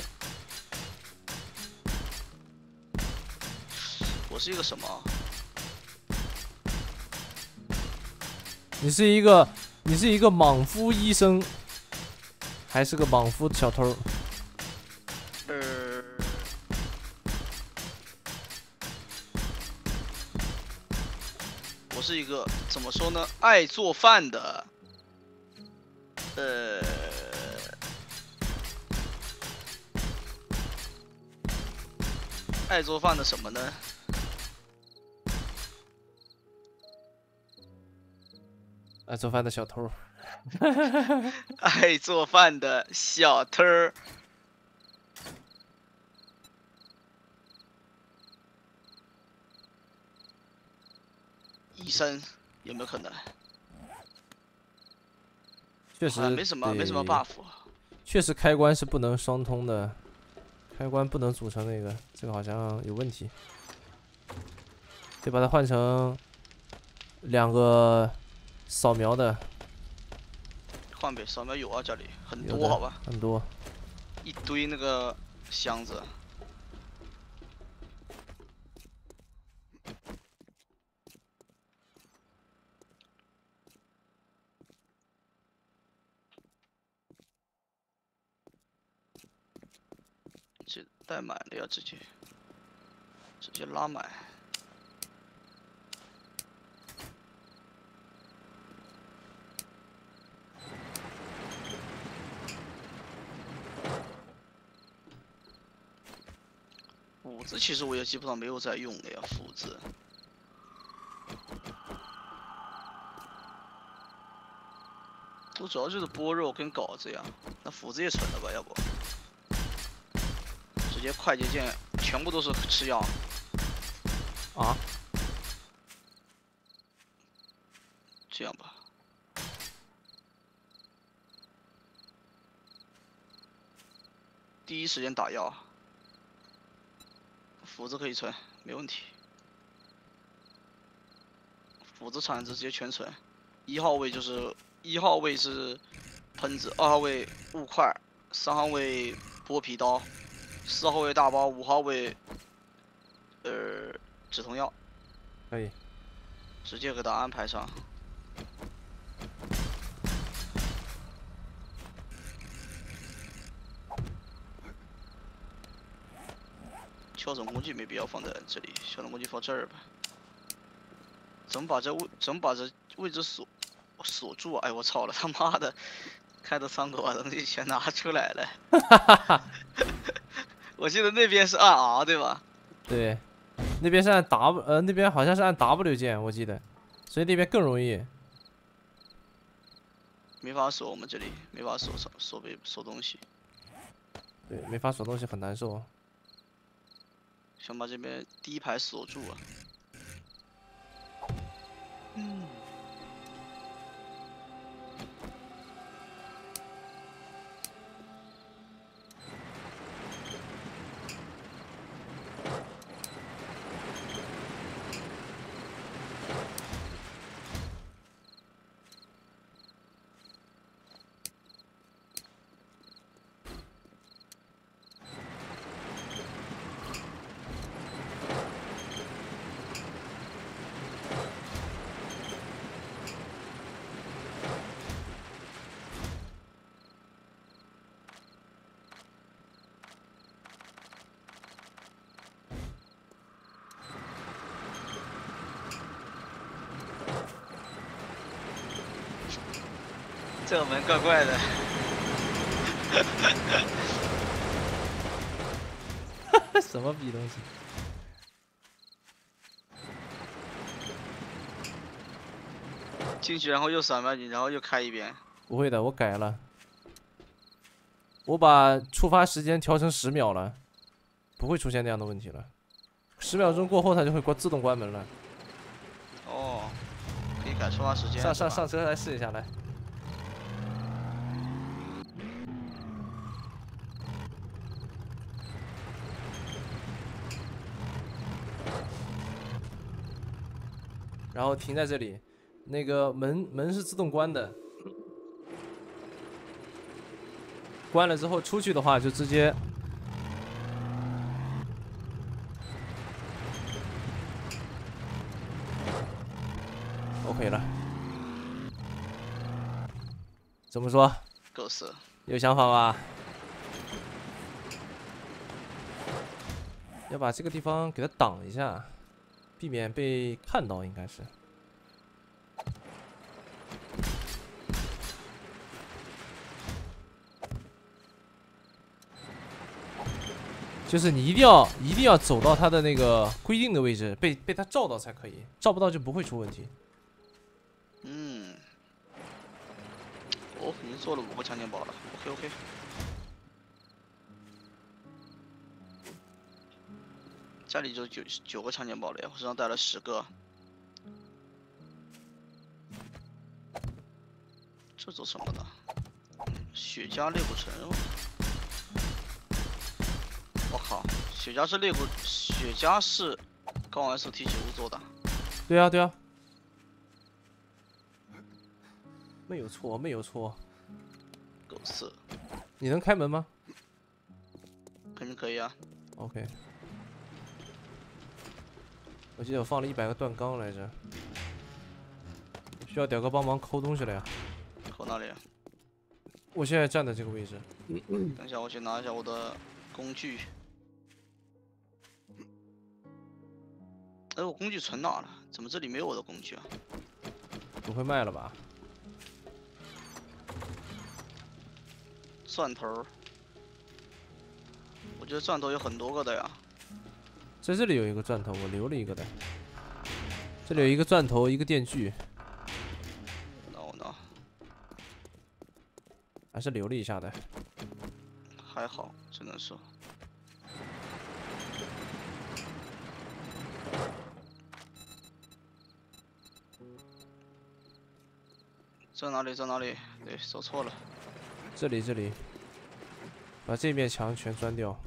我是一个什么？你是一个你是一个莽夫医生，还是个莽夫小偷？呃，我是一个怎么说呢？爱做饭的，呃，爱做饭的什么呢？爱做饭的小偷。爱做饭的小偷儿。医生有没有可能？确实没什么没什么 buff。确实开关是不能双通的，开关不能组成那个，这个好像有问题，得把它换成两个扫描的，换呗，扫描有啊，家里很多好吧，很多。一堆那个箱子。这带满的呀，直接直接拉满。斧子其实我也基本上没有在用的呀，斧子。我主要就是剥肉跟镐子呀，那斧子也存了吧，要不？直接快捷键全部都是吃药。啊？这样吧。第一时间打药。斧子可以存，没问题。斧子铲子直接全存，一号位就是一号位是喷子，二号位物块，三号位剥皮刀，四号位大包，五号位呃止痛药，可以。直接给他安排上。校准工具没必要放在这里，校准工具放这儿吧。怎么把这位怎么把这位置锁锁住啊？哎我操了，他妈的，开的仓库把东西全拿出来了。我记得那边是按 R 对吧？对，那边是按 W，呃，那边好像是按 W 键，我记得，所以那边更容易。没法锁，我们这里没法锁锁锁被锁东西。对，没法锁东西很难受。想把这边第一排锁住啊！嗯。这个门怪怪的，什么逼东西？进去然后又扫描你，然后又开一遍。不会的，我改了，我把触发时间调成十秒了，不会出现那样的问题了。十秒钟过后，它就会关自动关门了。哦，可以改触发时间。上上上车来试一下来。然后停在这里，那个门门是自动关的，关了之后出去的话就直接，OK 了。怎么说？有想法吧？要把这个地方给它挡一下。避免被看到，应该是。就是你一定要一定要走到他的那个规定的位置，被被他照到才可以，照不到就不会出问题。嗯。哦，已经做了五个强奸宝了，OK OK。家里就九九个强奸宝了呀，我身上带了十个。这做什么的？雪茄类固醇。我靠，雪茄是肋骨，雪茄是高 S T 九做的。对啊对啊。没有错，没有错。狗色，你能开门吗肯定可以啊。？OK。我记得我放了一百个断钢来着，需要屌哥帮忙抠东西了呀。抠哪里啊？我现在站在这个位置，等一下，我去拿一下我的工具。哎，我工具存哪了？怎么这里没有我的工具啊？不会卖了吧？钻头，我觉得钻头有很多个的呀。在这里有一个钻头，我留了一个的。这里有一个钻头，一个电锯，那我呢？还是留了一下的。还好，只能说。在哪里？在哪里？对，走错了。这里这里，把这面墙全钻掉。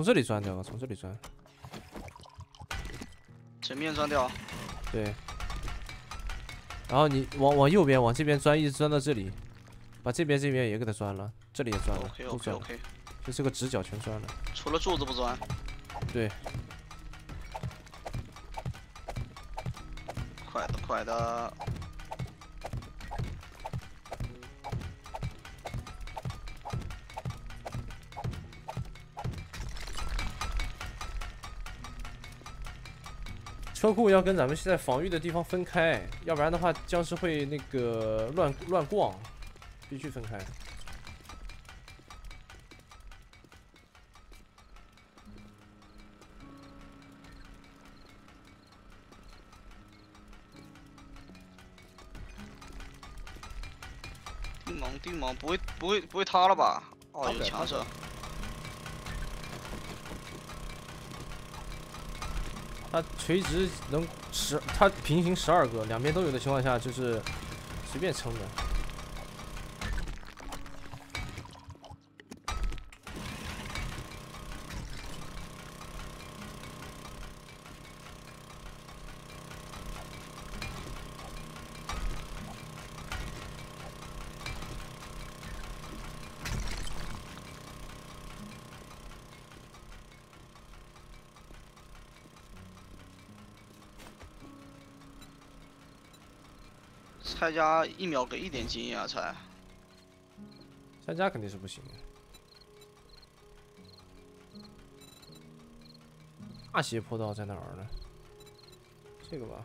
从这里钻掉吧，从这里钻。前面钻掉。对。然后你往往右边，往这边钻，一直钻到这里，把这边这边也给它钻了，这里也钻了 OK 都 OK 钻了，OK，就这个直角全钻了。除了柱子不钻。对，快的，快的。车库要跟咱们现在防御的地方分开，要不然的话僵尸会那个乱乱逛，必须分开。叮咚叮咚，不会不会不会塌了吧？哦，有墙是。它垂直能十，它平行十二个，两边都有的情况下就是随便撑的。拆家一秒给一点经验啊，才。三加肯定是不行的。大斜坡道在哪儿呢？这个吧，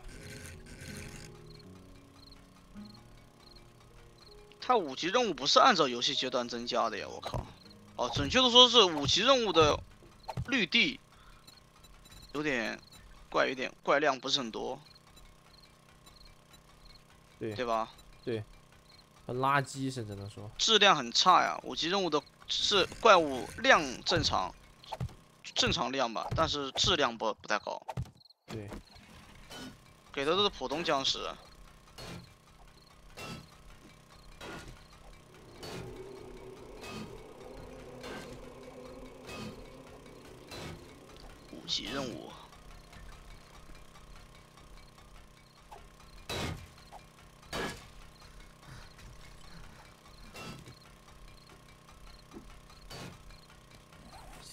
他五级任务不是按照游戏阶段增加的呀，我靠！哦，准确的说是五级任务的绿地有点怪，有点怪量不是很多，对对吧？对很垃圾，甚至能说。质量很差呀，五级任务的是怪物量正常，正常量吧，但是质量不不太高，对，给的都是普通僵尸。五级任务，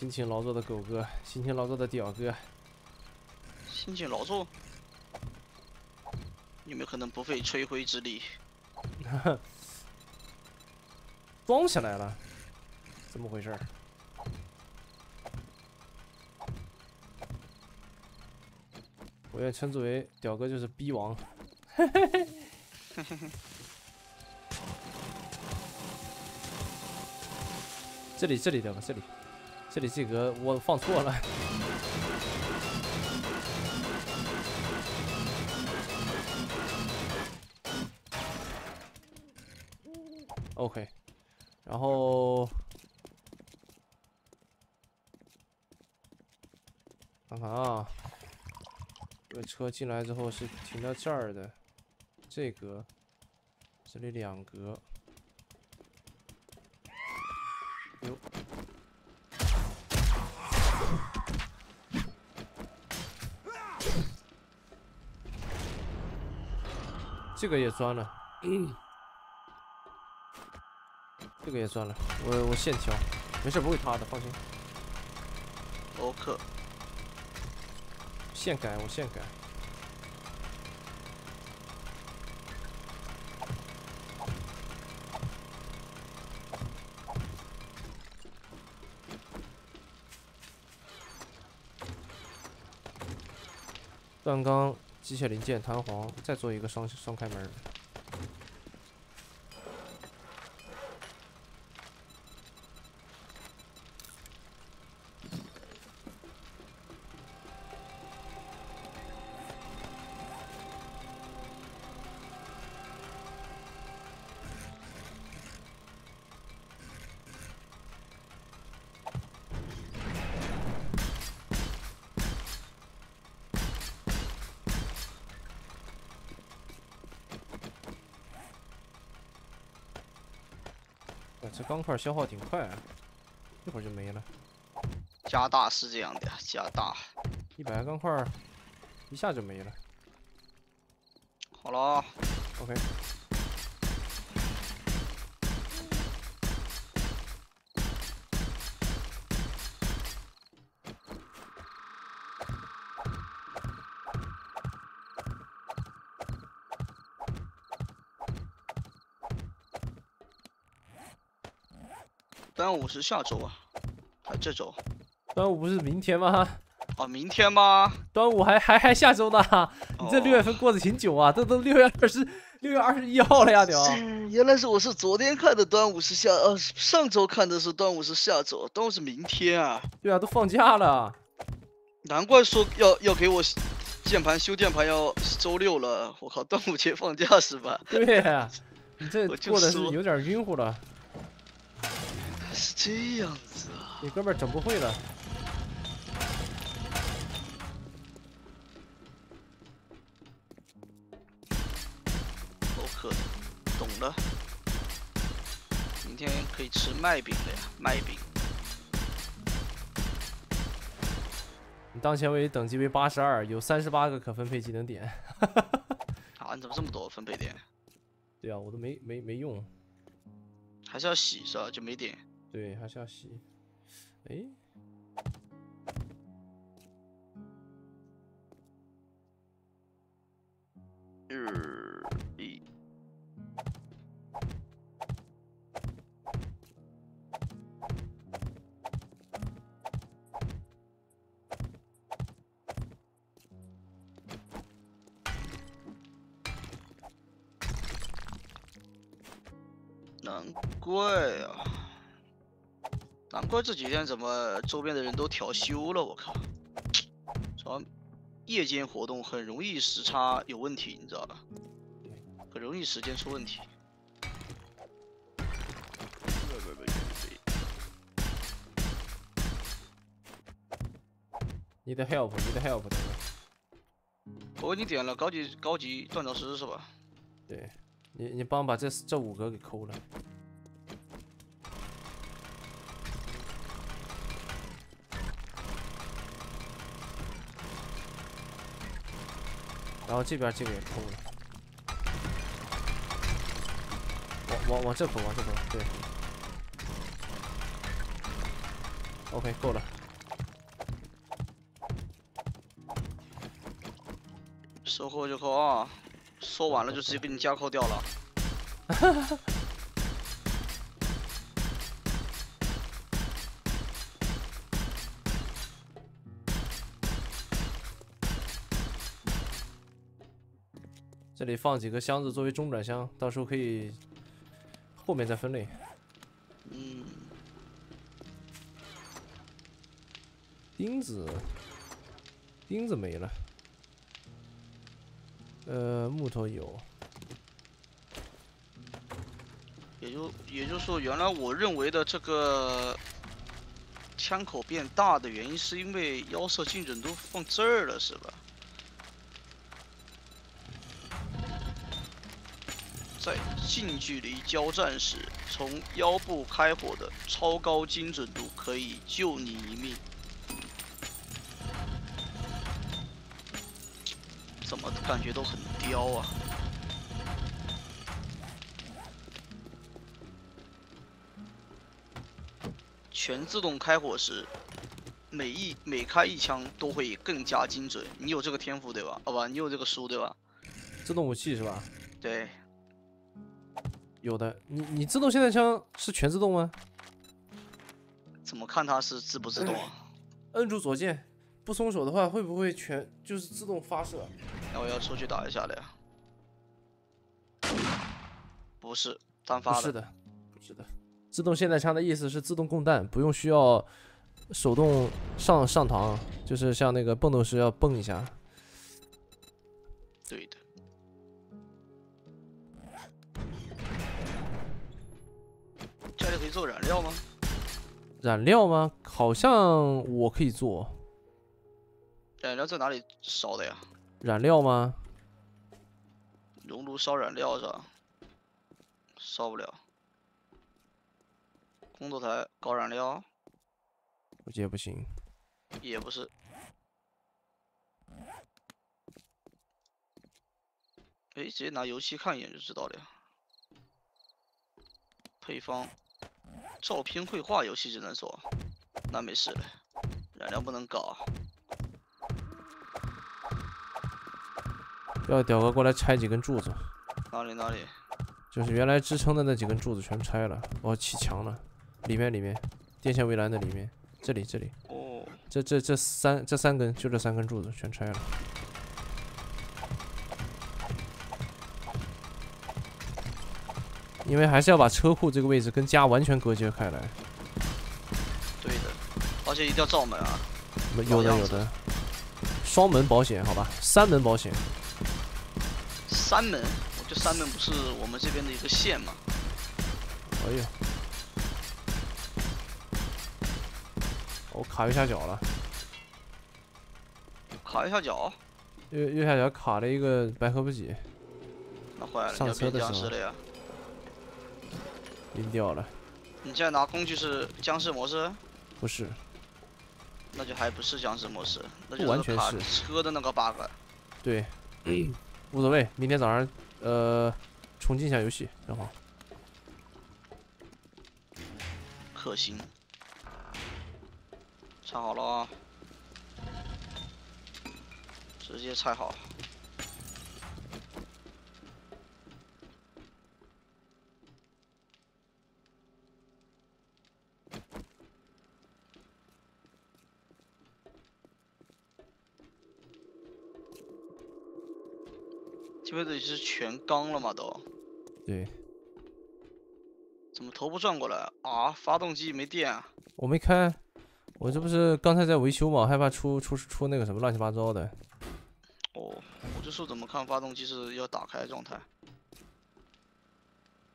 辛勤劳作的狗哥，辛勤劳作的屌哥，辛勤劳作，有没有可能不费吹灰之力？装起来了，怎么回事儿？我愿称之为屌哥就是逼王。这里这里屌哥这里，这里这个我放错了。OK，然后看看啊，这车进来之后是停到这儿的，这个这里两格。哟，这个也钻了，嗯这个也钻了，我我线挑，没事不会塌的，放心。OK，线改我线改。断钢、机械零件、弹簧，再做一个双双开门钢块消耗挺快啊，一会儿就没了。加大是这样的，加大。一百个钢块儿一下就没了。好了啊，OK，端午是下周啊，还这周？端午不是明天吗？哦，明天吗？端午还还还下周呢，你这哦六月份过得挺久啊，这都六月二十六月二十一号了呀，屌！原来是我是昨天看的端午是下，呃，上周看的是端午是下周，端午是明天啊，对啊，都放假了。难怪说要要给我键盘修键盘要周六了，我靠，端午节放假是吧？对呀，你这 过得是有点晕乎了，是这样子啊，你哥们儿整不会了。都可懂了。明天可以吃麦饼了呀，麦饼。你当前为等级为八十二，有三十八个可分配技能点。啊，你怎么这么多分配点？对啊，我都没没没用。还是要洗是吧？就没点。对，还是要洗。哎，二一，难怪啊，难怪这几天怎么周边的人都调休了，我靠！主要夜间活动很容易时差有问题，你知道吧？很容易时间出问题。你的 help，你的 help？我给你点了高级高级锻造师是吧？对，你你帮我把这这五个给抠了。然后这边这个也扣了，往往往这走，往这走，对。OK，够了。收扣就扣啊，说完了就直接给你加扣掉了。这里放几个箱子作为中转箱，到时候可以后面再分类。嗯，钉子，钉子没了。呃，木头有，也就也就是说，原来我认为的这个枪口变大的原因，是因为腰射精准度放这儿了，是吧？在近距离交战时，从腰部开火的超高精准度可以救你一命。怎么感觉都很刁啊？全自动开火时，每一每开一枪都会更加精准。你有这个天赋对吧？哦吧，你有这个书对吧？自动武器是吧？对，有的。你你自动霰弹枪是全自动吗？怎么看它是自不自动啊？摁住左键，不松手的话，会不会全就是自动发射？那我要出去打一下了呀。不是单发的，不是的，不是的。自动霰弹枪的意思是自动供弹，不用需要手动上上膛，就是像那个蹦斗时要蹦一下。对的。可以做燃料吗？燃料吗？好像我可以做燃料在哪里烧的呀？燃料吗？熔炉烧燃料是吧？烧不了。工作台搞燃料估计也不行。也不是。哎，直接拿油漆看一眼就知道了呀。配方，照片绘画游戏只能说，那没事了。燃料不能搞。要屌哥过来拆几根柱子，哪里哪里？就是原来支撑的那几根柱子全拆了，我要砌墙了。里面里面，电线围栏的里面，这里这里，哦，这这这三这三根就这三根柱子全拆了。因为还是要把车库这个位置跟家完全隔绝开来。对的，而且一定要罩门啊。有的有的，双门保险好吧，三门保险。三门，我觉得三门不是我们这边的一个线吗？哎呀，我卡右下角了，卡一下脚，右右下角卡了一个白合不几，那坏了，上车的时候僵尸了呀！晕掉了。你现在拿工具是僵尸模式，不是，那就还不是僵尸模式，那就完全是车的那个 bug。对，无所谓，明天早上呃重进一下游戏，然后。可行。拆好了啊，直接拆好。这边这里是全钢了嘛都？对，怎么头不转过来啊？发动机没电啊？我没开，我这不是刚才在维修嘛，害怕出出出那个什么乱七八糟的。哦，我这时候怎么看发动机是要打开状态？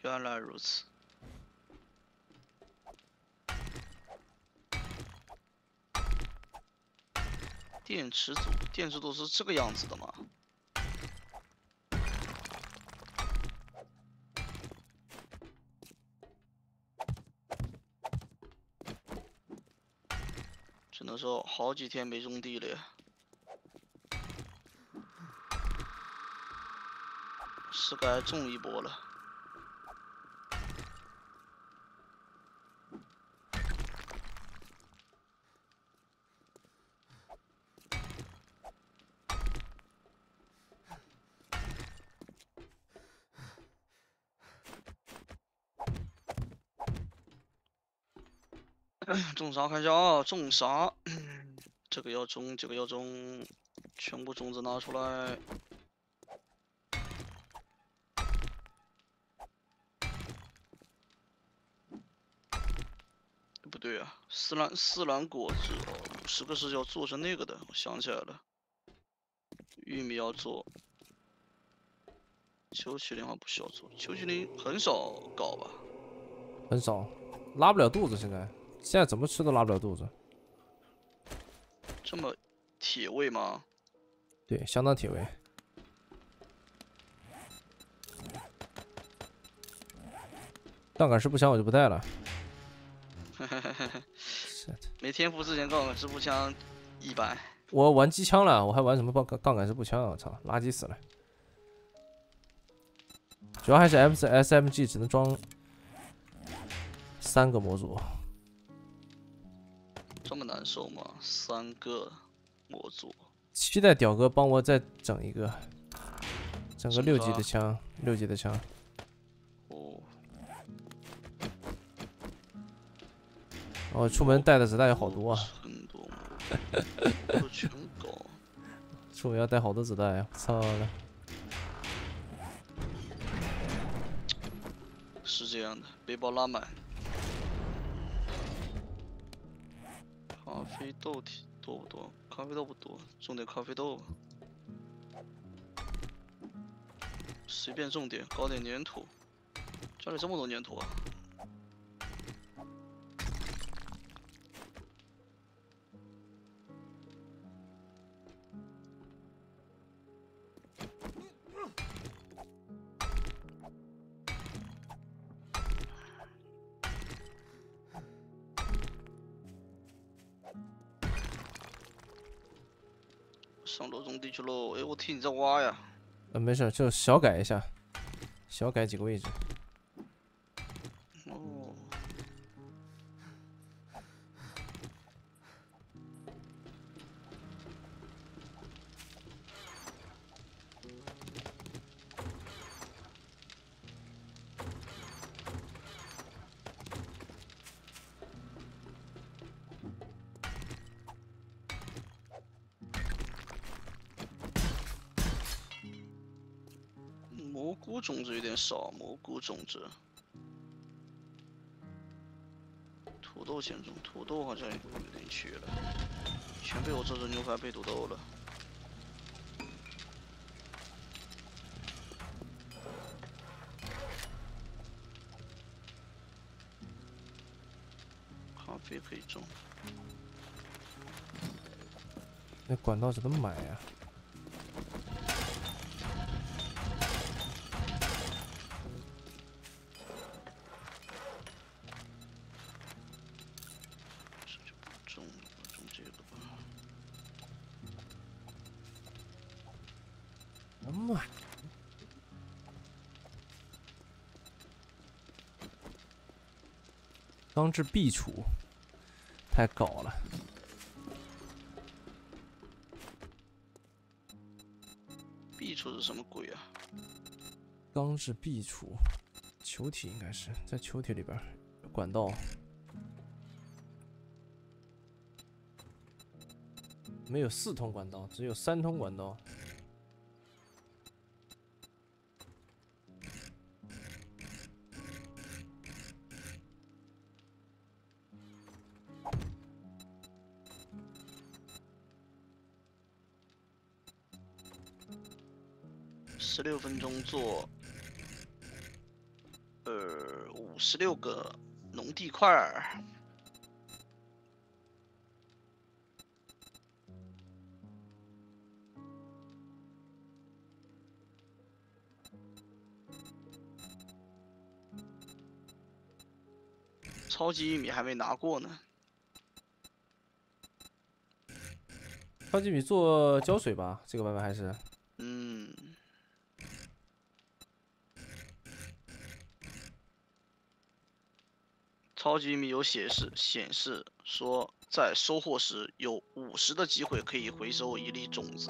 原来如此。电池组，电池组是这个样子的吗？只那时候好几天没种地了呀。是该种一波了。种啥？看一下啊，种啥？这个要种，这个要种，全部种子拿出来。不对啊，丝兰丝兰果子哦，五十个是要做成那个的，我想起来了。玉米要做，秋麒麟好像不需要做，秋麒麟很少搞吧？很少，拉不了肚子。现在现在怎么吃都拉不了肚子。这么铁胃吗？对，相当铁胃。杠杆式步枪我就不带了。Shit 没天赋之前杠杆式步枪一般。我玩机枪了，我还玩什么杠杠杆式步枪啊？我操，垃圾死了。主要还是 M S M G 只能装三个模组，难受吗？三个模组，期待屌哥帮我再整一个，整个六级的枪，六级的枪。哦，哦出门带的子弹有好多啊，很多模组，都全搞。出门要带好多子弹呀！操了，是这样的，背包拉满。咖啡豆体多不多？咖啡豆不多，种点咖啡豆吧。随便种点，搞点粘土。家里这么多粘土啊！去喽！哎，我听你在挖呀。呃，没事，就小改一下，小改几个位置。菇种子有点少，蘑菇种子。土豆先种，土豆好像有点缺了，全被我这只牛排配土豆了。咖啡可以种，那管道怎么买呀？钢制壁橱，太搞了。壁橱是什么鬼啊？钢制壁橱，球体应该是在球体里边，管道。没有四通管道，只有三通管道。六个农地块儿。超级玉米还没拿过呢，超级米做浇水吧，这个版本还是超级玉米有显示显示说，在收获时有五十的机会可以回收一粒种子，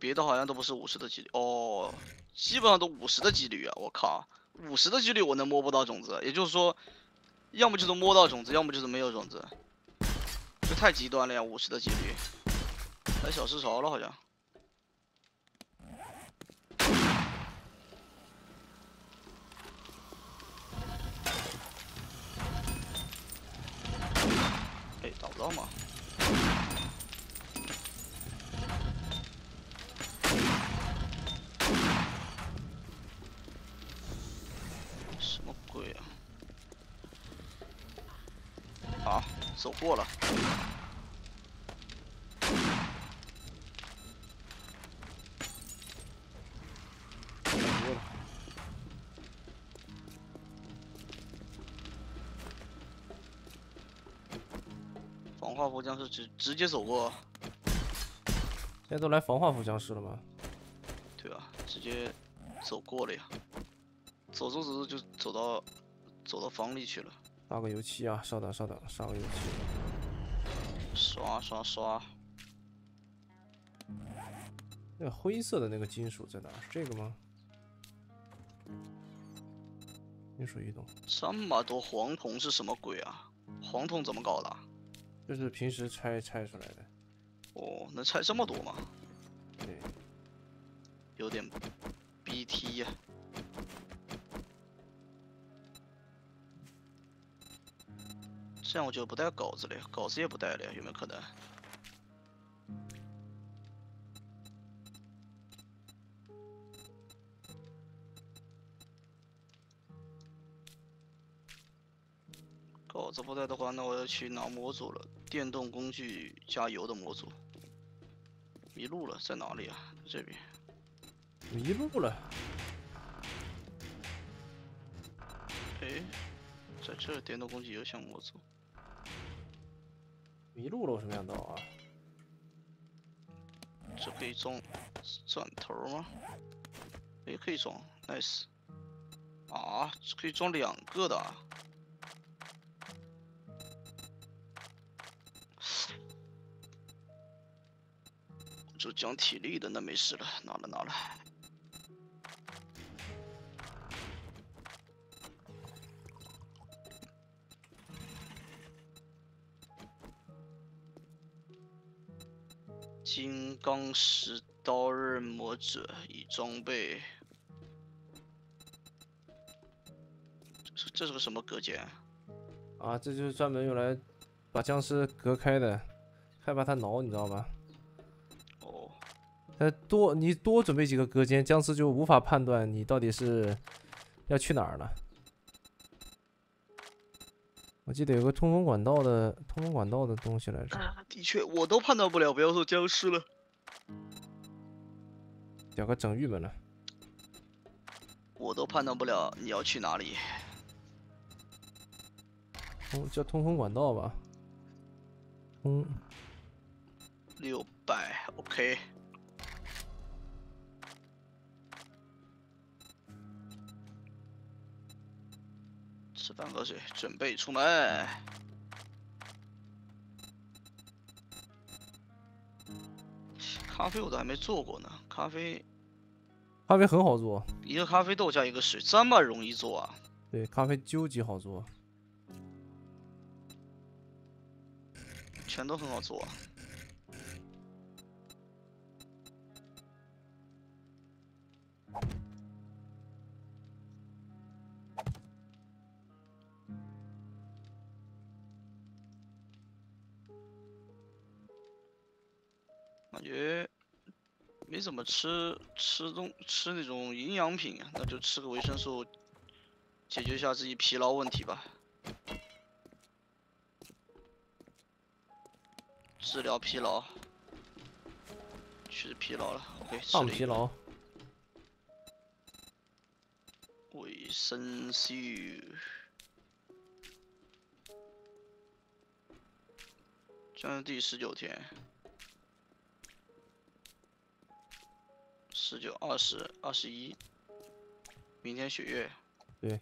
别的好像都不是五十的几率哦，基本上都五十的几率啊！我靠，五十的几率我能摸不到种子，也就是说，要么就是摸到种子，要么就是没有种子，这太极端了呀！五十的几率。来小石潮了，好像。哎，打不到吗？什么鬼啊！啊，走过了。僵尸直直接走过，现在都来防化服僵尸了吗？对啊，直接走过了呀。走着走着就走到走到房里去了，刷个油漆啊！稍等稍等，刷个油漆。刷刷刷。那灰色的那个金属在哪？是这个吗？金属移动，这么多黄铜是什么鬼啊？黄铜怎么搞的啊？这是平时拆拆出来的。哦，能拆这么多吗？对，有点 BT 呀、这样我就不带稿子了呀，稿子也不带了呀，有没有可能？稿子不带的话，那我要去拿模组了，电动工具加油的模组。迷路了，在哪里啊？这边。迷路了。哎，在这电动工具油箱模组。迷路了，我什么想到啊？这可以装钻头吗？也可以装，nice。啊，这可以装两个的啊。就讲体力的，那没事了，拿了拿了。金刚石刀刃魔者已装备。这是个什么隔间啊？啊，这就是专门用来把僵尸隔开的，害怕它挠，你知道吧？哦，它多你多准备几个隔间，僵尸就无法判断你到底是要去哪儿了。我记得有个通风管道的通风管道的东西来着，的确，我都判断不了，不要说僵尸了。两个整郁闷了。我都判断不了你要去哪里。通叫通风管道吧，通六百，OK。喝水，准备出门。咖啡我都还没做过呢，咖啡咖啡很好做，一个咖啡豆加一个水，这么容易做啊？对，咖啡究极好做。全都很好做啊。怎么吃吃东吃那种营养品啊，那就吃个维生素，解决一下自己疲劳问题吧。治疗疲劳，去疲劳了。OK，吃抗疲劳，维生素。这是第十九天，十九、二十、二十一，明天雪月。对。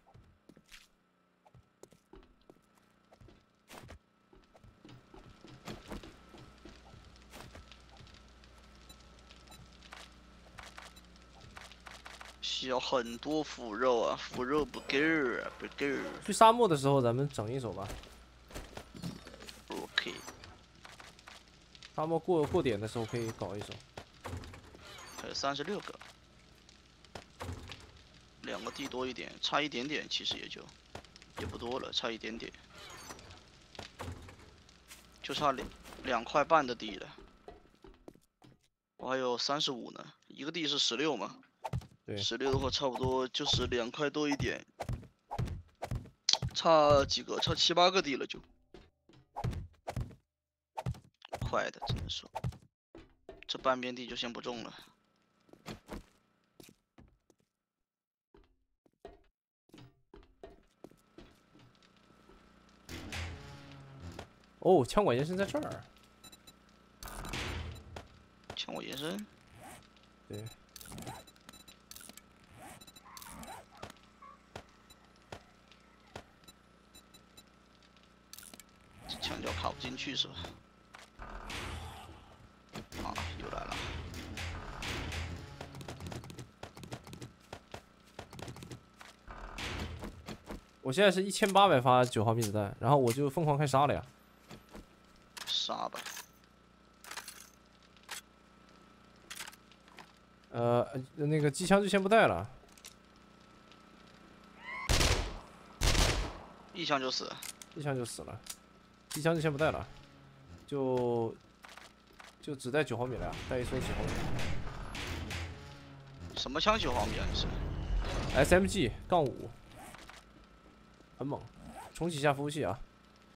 需要很多腐肉啊，腐肉不够啊，不够。去沙漠的时候咱们整一手吧。OK，沙漠过过点的时候可以搞一手。三十六个，两个地多一点，差一点点，其实也就也不多了，差一点点，就差两两块半的地了。我还有三十五呢，一个地是十六嘛，对十六的话差不多就是两块多一点，差几个，差七八个地了就，快的只能说，这半边地就先不种了。哦，枪管延伸在这儿。枪管延伸，对，这枪脚卡不进去是吧？啊，又来了。我现在是一千八百发九毫米子弹，然后我就疯狂开杀了呀。杀吧，呃，呃那个机枪就先不带了。一枪就死。一枪就死了，机枪就先不带了，就就只带九毫米了呀，带一梭九毫米什么枪九毫米啊？你是？，SMG 杠五，很猛，重启一下服务器啊。